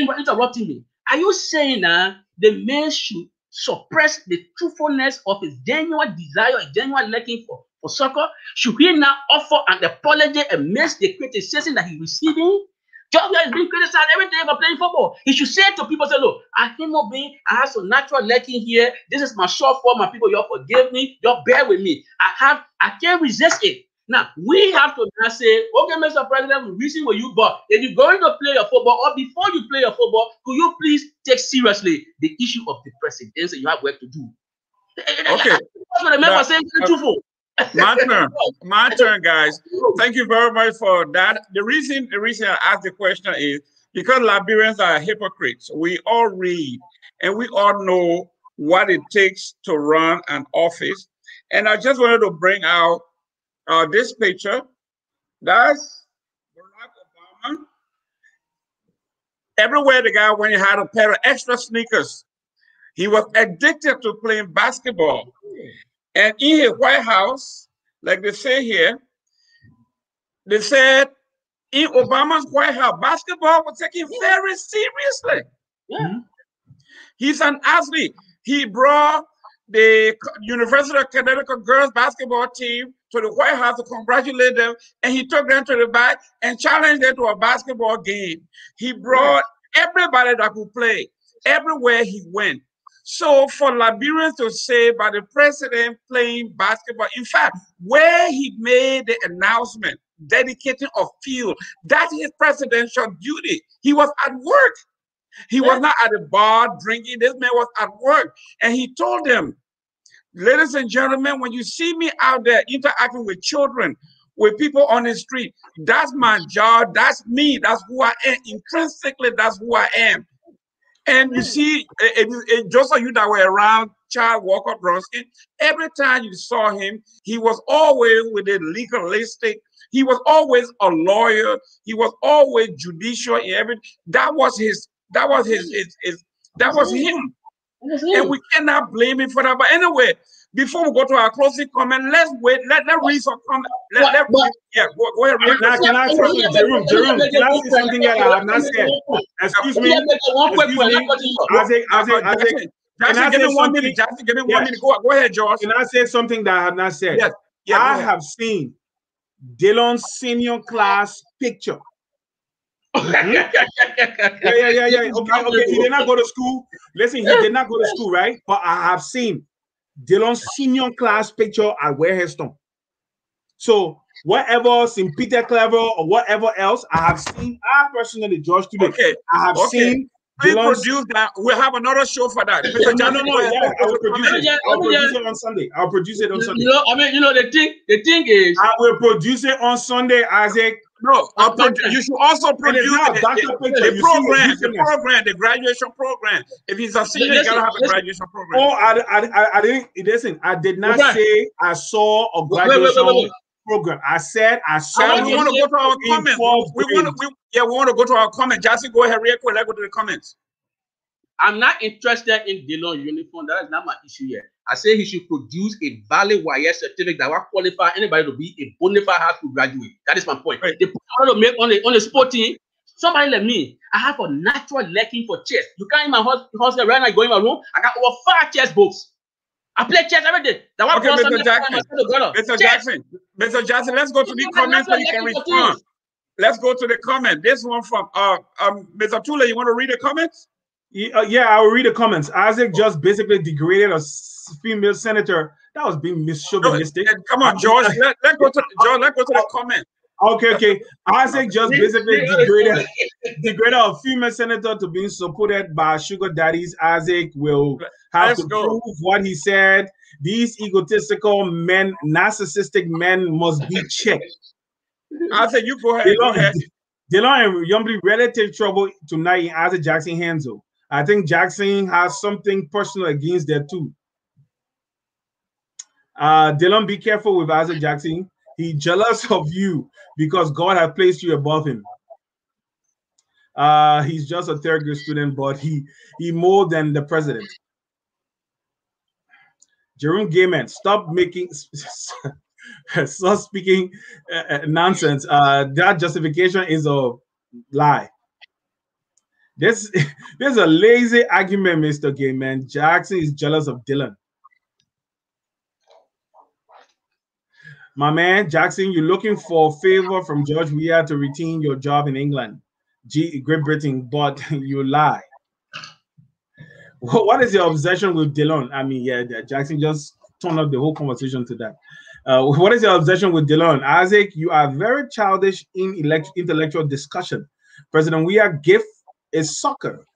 no, interrupting me. Are you saying that uh, the man should suppress the truthfulness of his genuine desire, a genuine liking for, for soccer? Should he now offer an apology amidst the criticism that he's receiving? George is being criticized every day for playing football. He should say to people, say, look, I human being, I have some natural liking here. This is my short form, my people. Y'all forgive me. Y'all bear with me. I have, I can't resist it. Now we have to now say, okay, Mr. President, we reason with you, but if you're going to play your football, or before you play your football, could you please take seriously the issue of the presidency? You have work to do. Eh, eh, eh, okay. That's what I meant by saying truthful. my turn. My turn, guys. Thank you very much for that. The reason the reason I asked the question is because Liberians are hypocrites. We all read and we all know what it takes to run an office. And I just wanted to bring out uh, this picture. That's Barack Obama. Everywhere the guy went, he had a pair of extra sneakers. He was addicted to playing basketball. And in his White House, like they say here, they said in Obama's White House, basketball was taken very seriously. Yeah. He's an athlete. He brought the University of Connecticut girls basketball team to the White House to congratulate them, and he took them to the back and challenged them to a basketball game. He brought everybody that could play everywhere he went. So for Liberians to say by the president playing basketball, in fact, where he made the announcement dedicating a field, that is presidential duty. He was at work. He was not at the bar drinking. This man was at work. And he told them, ladies and gentlemen, when you see me out there interacting with children, with people on the street, that's my job. That's me. That's who I am. Intrinsically, that's who I am. And you hmm. see, it, it, it, just like you that were around Charles Walter Brumskine, every time you saw him, he was always with a legalistic he was always a lawyer. He was always judicial in everything. That was his. That was his. Hmm. his, his that was hmm. him. And we cannot blame him for that. But anyway, before we go to our closing comment, let's wait. Let let read some comment. Let, let, but, yeah, go, go ahead. Read. Now, can I say something, Jerome? Jerome, can I say something that I have not said? Excuse me. Excuse me. Isaac, Isaac, Isaac. Jackson, give me one minute. Jackson, give me one minute. Go, go ahead, George. Can I say something that I have not said? Yes. Yeah, I have seen Dillon's senior class picture. Mm-hmm. yeah, yeah, yeah, yeah. Okay, okay. He did not go to school. Listen, he did not go to school, right? But I have seen Dillon's senior class picture at Wareham. So whatever St. Peter Claver or whatever else, I have seen. I personally, George, today, okay. I have okay. seen we produce that. We'll have another show for that. no, no, no, yeah, I will produce it. I'll produce it on Sunday. I'll produce it on Sunday. You know, I mean, you know, the thing, the thing is, I will produce it on Sunday, Isaac. No, I'll you should also produce the, the, the, the program, the program, the graduation program. If he's a senior, you gotta have a graduation program. Oh, I, I, I, I didn't. Listen, I did not okay. say I saw a graduation. Wait, wait, wait, program. I said I saw. I want to go to our comments. We want to. We, yeah, we want to go to our comments. Jassy, go ahead, real quick. Let's go to the comments. I'm not interested in Dillon uniform. That is not my issue here. I say he should produce a valid YS certificate that will qualify anybody to be a bona fide high school graduate. That is my point. Right. They put to make on the on the sport team. Somebody like me, I have a natural liking for chess. You can't in my house, house right now, go in my room. I got over five chess books. I play chess every day. That one okay, Mr. Jackson. Mr. Jackson. Mr. Jackson, let's go to the comments so you can respond. Let's go to the comment. This one from uh um Mr. Tulay, you want to read the comments? Uh, yeah, I will read the comments. Isaac just basically degraded a female senator. That was being misogynistic. No, come on, George. let, let go to George. Let go to the comment. Okay, okay. Isaac just basically degraded degraded a female senator to being supported by sugar daddies. Isaac will have Let's to go. prove what he said. These egotistical men, narcissistic men, must be checked. I said, you go ahead. Dillon, go ahead. Dillon and Nyonblee relative trouble tonight in Isaac Jackson Hanzo. I think Jackson has something personal against that too. Uh, Dillon, be careful with Isaac Jackson. He jealous of you because God has placed you above him. Uh, he's just a third grade student, but he he more than the president. Jerome Gayman, stop making stop speaking uh, uh, nonsense. Uh, that justification is a lie. This this is a lazy argument, Mr. Gayman. Jackson is jealous of Dillon. My man, Jackson, you're looking for favor from George Weah to retain your job in England, G Great Britain, but you lie. What is your obsession with Dillon? I mean, yeah, Jackson just turned up the whole conversation to that. Uh, what is your obsession with Dillon? Isaac, you are very childish in intellectual discussion. President Weah gift is soccer.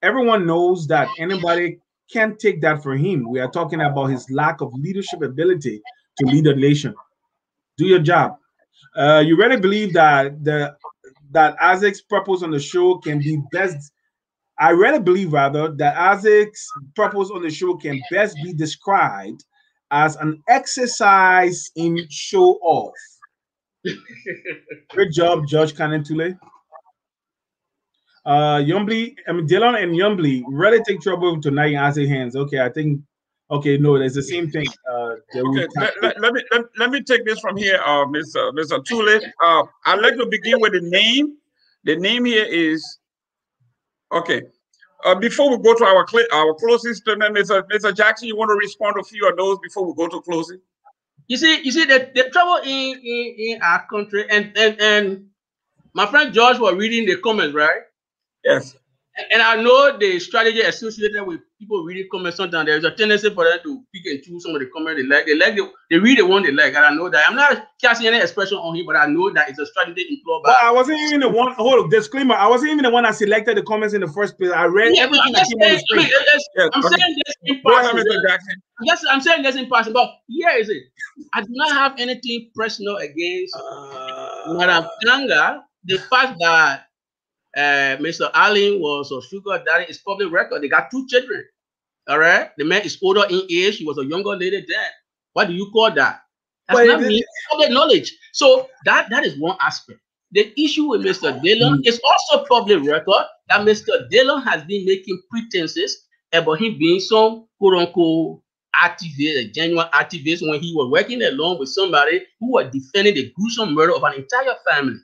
Everyone knows that anybody can't take that for him. We are talking about his lack of leadership ability to lead a nation. Do your job. Uh, you really believe that the that Isaac's purpose on the show can be best. I really believe rather that Isaac's purpose on the show can best be described as an exercise in show off. Great job, George Canentule. Uh, Nyonblee, I mean, Dillon and Nyonblee really take trouble tonight as a hands. Okay, I think, okay, no, it's the same thing. Uh, okay, let, let, let, me let, let, me take this from here, uh, Mr. Mr. Tulay. Uh, I'd like to begin with the name. The name here is, okay. Uh, before we go to our our closing statement, Mr. Mr. Jackson, you want to respond to a few of those before we go to closing? You see, you see the, the trouble in, in, in our country, and, and and my friend George was reading the comments, right? Yes. And I know the strategy associated with people reading comments sometimes there's a tendency for them to pick and choose some of the comments they like. They like the, they read the one they like, and I know that I'm not casting any expression on him, but I know that it's a strategy employed by. But I wasn't even the one. Hold disclaimer. I wasn't even the one that selected the comments in the first place. I read Yeah, everything I'm that came on the saying, I mean, screen. Yeah, I'm okay. saying this in Go ahead, passing. Jackson. Yes, I'm saying this but here is it. I do not have anything personal against Uh, Madam Karnga. The fact that uh, Mr. Allen was a sugar daddy It's public record. They got two children. All right. The man is older in age. She was a younger lady then. What do you call that? That's But not me. Public knowledge. So that that is one aspect. The issue with Mr. Dillon is also public record that Mr. Dillon has been making pretenses about him being some quote unquote activist, a genuine activist, when he was working along with somebody who was defending the gruesome murder of an entire family.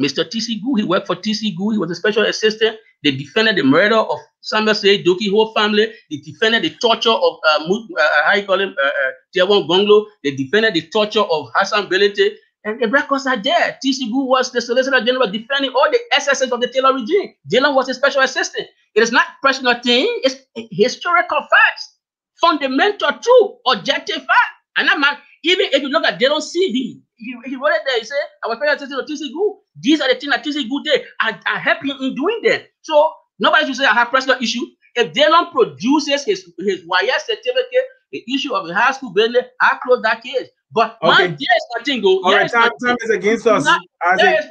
Mr. T.C. Gu, he worked for T.C. Gu, he was a special assistant. They defended the murder of Samuel Say Dokie whole family. They defended the torture of uh, Mu- uh, how you call him, uh, uh, Gongloe. They defended the torture of Hassan Bility. And the records are there. T.C. Gu was the Solicitor General defending all the SSS of the Taylor regime. Dillon was a special assistant. It is not personal thing. It's historical facts, fundamental truth, objective fact. And I'm not, even if you look at Dillon's CV, he, he wrote it there. He said, I was paying attention to TC Gu. These are the things that TC Gu did. I, I help him in doing them. So nobody should say I have personal issue. If Dylan produces his, his WAEC certificate, the issue of the high school building, I close that case. But Okay. man, here's my thing, though. all right, Here's my time, time is against us. Not- As here in- is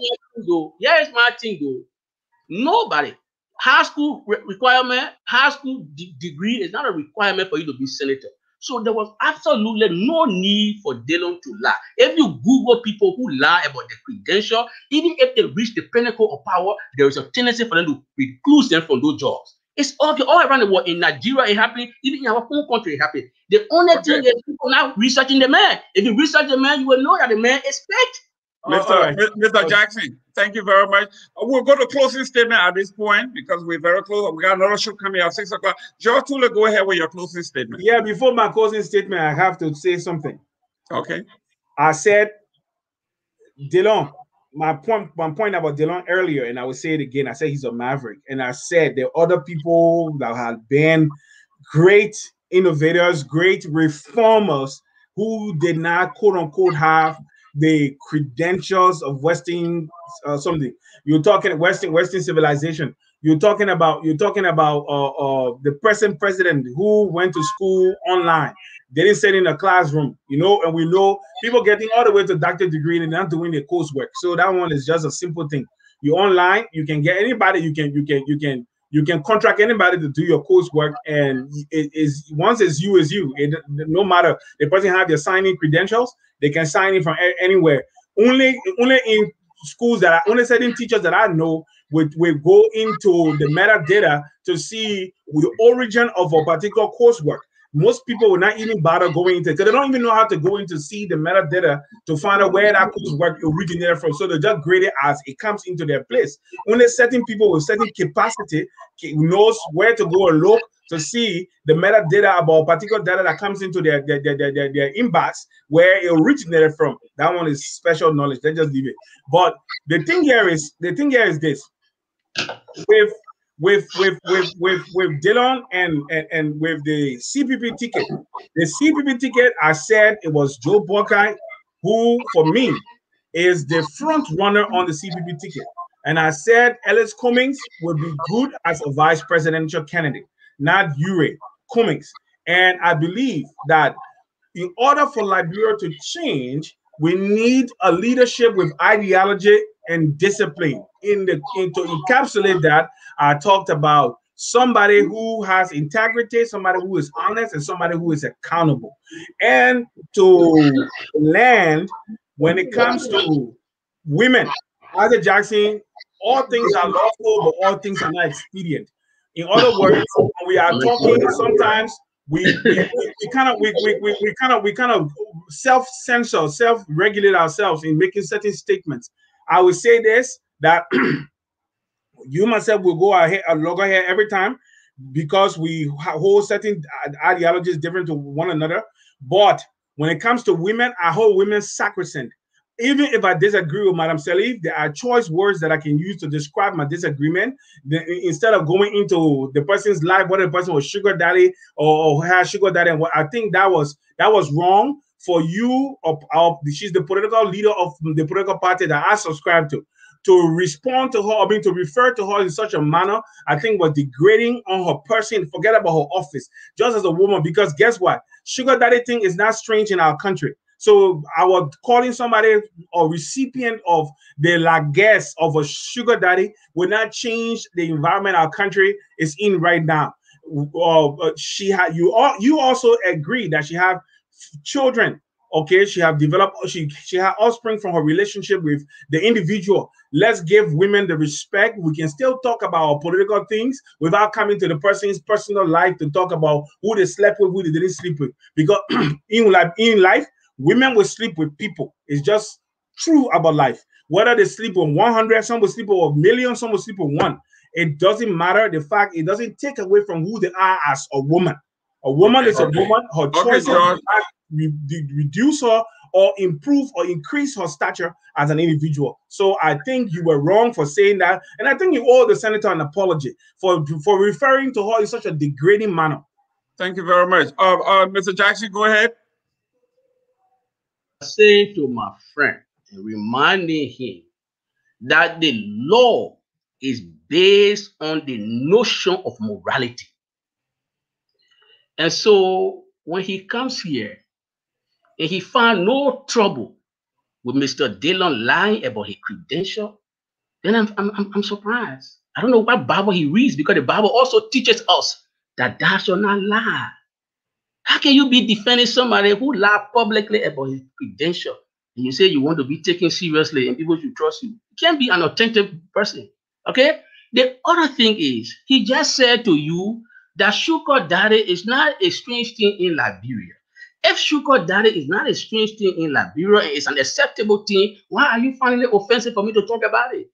my. Here is my thing, though. Nobody. High school re- requirement, high school de- degree is not a requirement for you to be senator. So there was absolutely no need for Dillon to lie. If you Google people who lie about their credential, even if they reach the pinnacle of power, there is a tendency for them to recluse them from those jobs. It's all, all around the world. In Nigeria, it happened. Even in our own country, it happened. The only Okay. thing is people now researching the man. If you research the man, you will know that the man is fake. Mr. right. Mr. Jackson, thank you very much. Uh, We'll go to closing statement at this point because we're very close. We got another show coming at six o'clock. George Tulay, go ahead with your closing statement. Yeah, before my closing statement, I have to say something. Okay. I said Dillon, my point, my point about Dillon earlier, and I will say it again. I said he's a maverick, and I said there are other people that have been great innovators, great reformers who did not quote unquote have the credentials of Western uh, something. You're talking Western Western civilization. You're talking about you're talking about uh, uh, the present president who went to school online. They didn't sit in a classroom, you know, and we know people getting all the way to doctorate degree and not doing their coursework. So that one is just a simple thing. You online, you can get anybody, you can you can you can you can contract anybody to do your coursework, and it is once it's you is you. It, no matter the person have their signing credentials, they can sign in from anywhere. Only only in schools that are only certain teachers that I know would, would go into the metadata to see the origin of a particular coursework. Most people will not even bother going into because they don't even know how to go in to see the metadata to find out where that coursework originated from. So they just grade it as it comes into their place. Only certain people with certain capacity knows where to go and look to see the metadata about particular data that comes into their their, their, their, their, their inbox where it originated from. That one is special knowledge. They just leave it. But the thing here is the thing here is this with with with with with with Dillon and, and and with the CPP ticket. The CPP ticket, I said it was Joe Boakai, who for me is the front runner on the CPP ticket. And I said Alex Cummings would be good as a vice presidential candidate, not Ure Cummings. And I believe that in order for Liberia to change, we need a leadership with ideology and discipline. In the in, to encapsulate that, I talked about somebody who has integrity, somebody who is honest, and somebody who is accountable. And to land when it comes to women, Isaac Jackson, all things are lawful, but all things are not expedient. In other words, when we are talking, sometimes we, we kind of we, we, we, we kind of we kind of self-censor, self-regulate ourselves in making certain statements. I will say this that you myself will go ahead and log ahead every time because we hold certain uh, ideologies different to one another. But when it comes to women, I hold women sacrosanct. even if I disagree with Madam Sirleaf, there are choice words that I can use to describe my disagreement. Instead of going into the person's life, whether the person was sugar daddy or, or had sugar daddy, and what I think that was that was wrong for you. Or she's the political leader of the political party that I subscribe to. To respond to her, I mean, to refer to her in such a manner, I think was degrading on her person. Forget about her office, just as a woman. Because guess what? Sugar daddy thing is not strange in our country. So our calling somebody a recipient of the largesse of a sugar daddy will not change the environment our country is in right now. Uh, she had you all you also agree that she have children okay she have developed she she had offspring from her relationship with the individual let's give women the respect we can still talk about political things without coming to the person's personal life to talk about who they slept with who they didn't sleep with because in life in life Women will sleep with people. It's just true about life. Whether they sleep with 100, some will sleep with a million, some will sleep with one. It doesn't matter. The fact it doesn't take away from who they are as a woman. A woman okay, is okay. a woman. Her choice okay, reduce her or improve or increase her stature as an individual. So I think you were wrong for saying that, and I think you owe the senator an apology for for referring to her in such a degrading manner. Thank you very much. Uh, uh, Mr. Jackson, go ahead saying to my friend reminding him that the law is based on the notion of morality. And so when he comes here and he found no trouble with Mr. Dillon lying about his credential, then I'm, I'm, I'm surprised. I don't know what Bible he reads because the Bible also teaches us that thou shalt not lie. How can you be defending somebody who lied publicly about his credential? And you say you want to be taken seriously and people should trust you. You can't be an authentic person. Okay? The other thing is, he just said to you that sugar daddy is not a strange thing in Liberia. If sugar daddy is not a strange thing in Liberia and it's an acceptable thing, why are you finding it offensive for me to talk about it?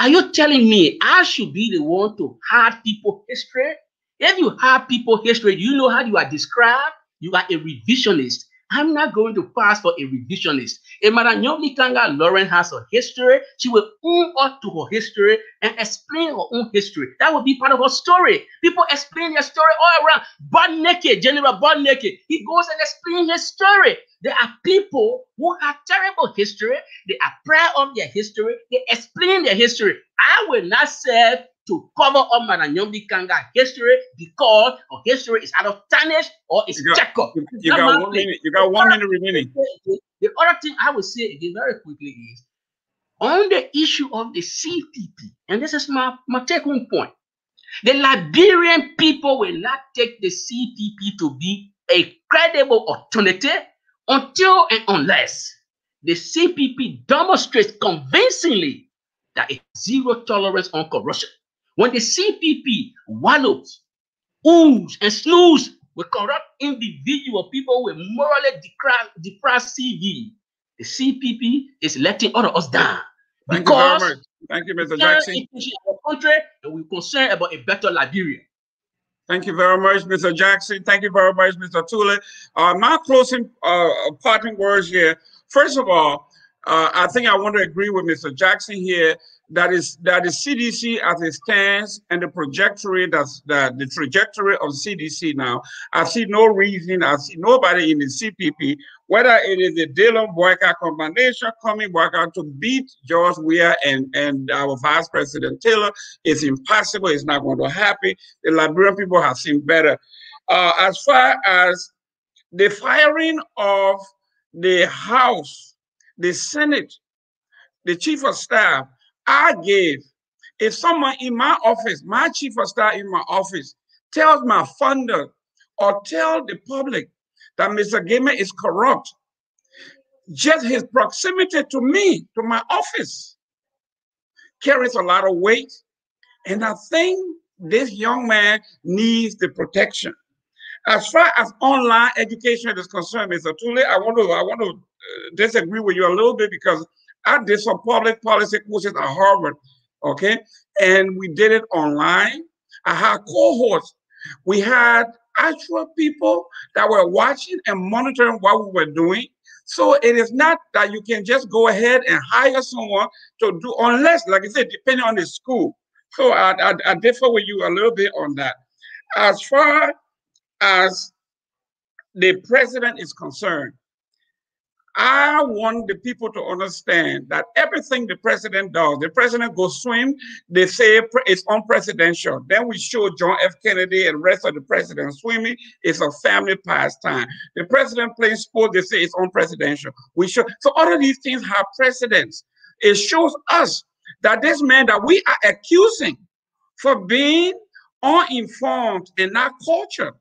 Are you telling me I should be the one to hide people history? If you have people history, you know how you are described. You are a revisionist. I'm not going to pass for a revisionist. Nyonblee Karnga Lauren has her history, she will own up to her history and explain her own history. That will be part of her story. People explain their story all around. Butt naked, General butt naked. He goes and explains his story. There are people who have terrible history. They are proud of their history. They explain their history. I will not serve to cover up Madam Nyonblee Karnga history because her history is out of tarnished or it's checked up. You, got one minute. You got one minute remaining. The other thing I will say again very quickly is on the issue of the CPP, and this is my, my take home point. The Liberian people will not take the CPP to be a credible alternative until and unless the CPP demonstrates convincingly that it's zero tolerance on corruption. When the CPP wallows, oohs, and snooze with corrupt individual people with morally depressed CV, the CPP is letting all of us down. Thank because you very much. Thank you, Mr. Jackson. Country, and we're concerned about a better Liberia. Thank you very much, Mr. Jackson. Thank you very much, Mr. Tulay. Uh, my closing uh, parting words here. First of all, uh, I think I want to agree with Mr. Jackson here that is that the CDC as it stands and the trajectory that's the, the trajectory of CDC now. I see no reason. I see nobody in the CPP, whether it is the Dillon Boakai combination coming Boakai to beat George Weah and and our Vice President Taylor. It's impossible. It's not going to happen. The Liberian people have seen better. Uh, as far as the firing of the House, the Senate, the Chief of Staff I gave. If someone in my office, my chief of staff in my office, tells my funder or tell the public that Mr. Gayman is corrupt, just his proximity to me, to my office, carries a lot of weight. And I think this young man needs the protection. As far as online education is concerned, Mr. Tulay, I want to I want to uh, disagree with you a little bit because I did some public policy courses at Harvard, okay? And we did it online. I had cohorts. We had actual people that were watching and monitoring what we were doing. So it is not that you can just go ahead and hire someone to do, unless, like I said, depending on the school. So I, I, I differ with you a little bit on that. As far as the president is concerned, I want the people to understand that everything the president does, the president goes swim, they say it's unpresidential. Then we show John F. Kennedy and rest of the president swimming. It's a family pastime. The president plays sports, they say it's unpresidential. We show so all of these things have precedence. It shows us that this man that we are accusing for being uninformed and not cultured,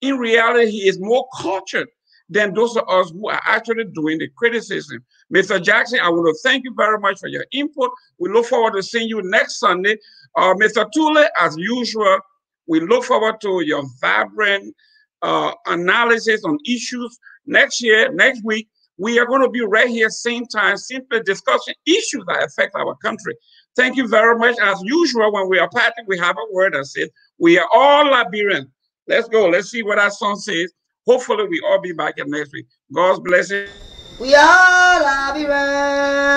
in reality, he is more cultured than those of us who are actually doing the criticism. Mr. Jackson, I want to thank you very much for your input. We look forward to seeing you next Sunday. Uh, Mr. Tulay, as usual, we look forward to your vibrant uh, analysis on issues next year, next week. We are going to be right here, same time, simply discussing issues that affect our country. Thank you very much. As usual, when we are parting, we have a word that says, We are all Liberians. Let's go. Let's see what our song says. Hopefully, we all be back here next week. God's blessing. We all have been right.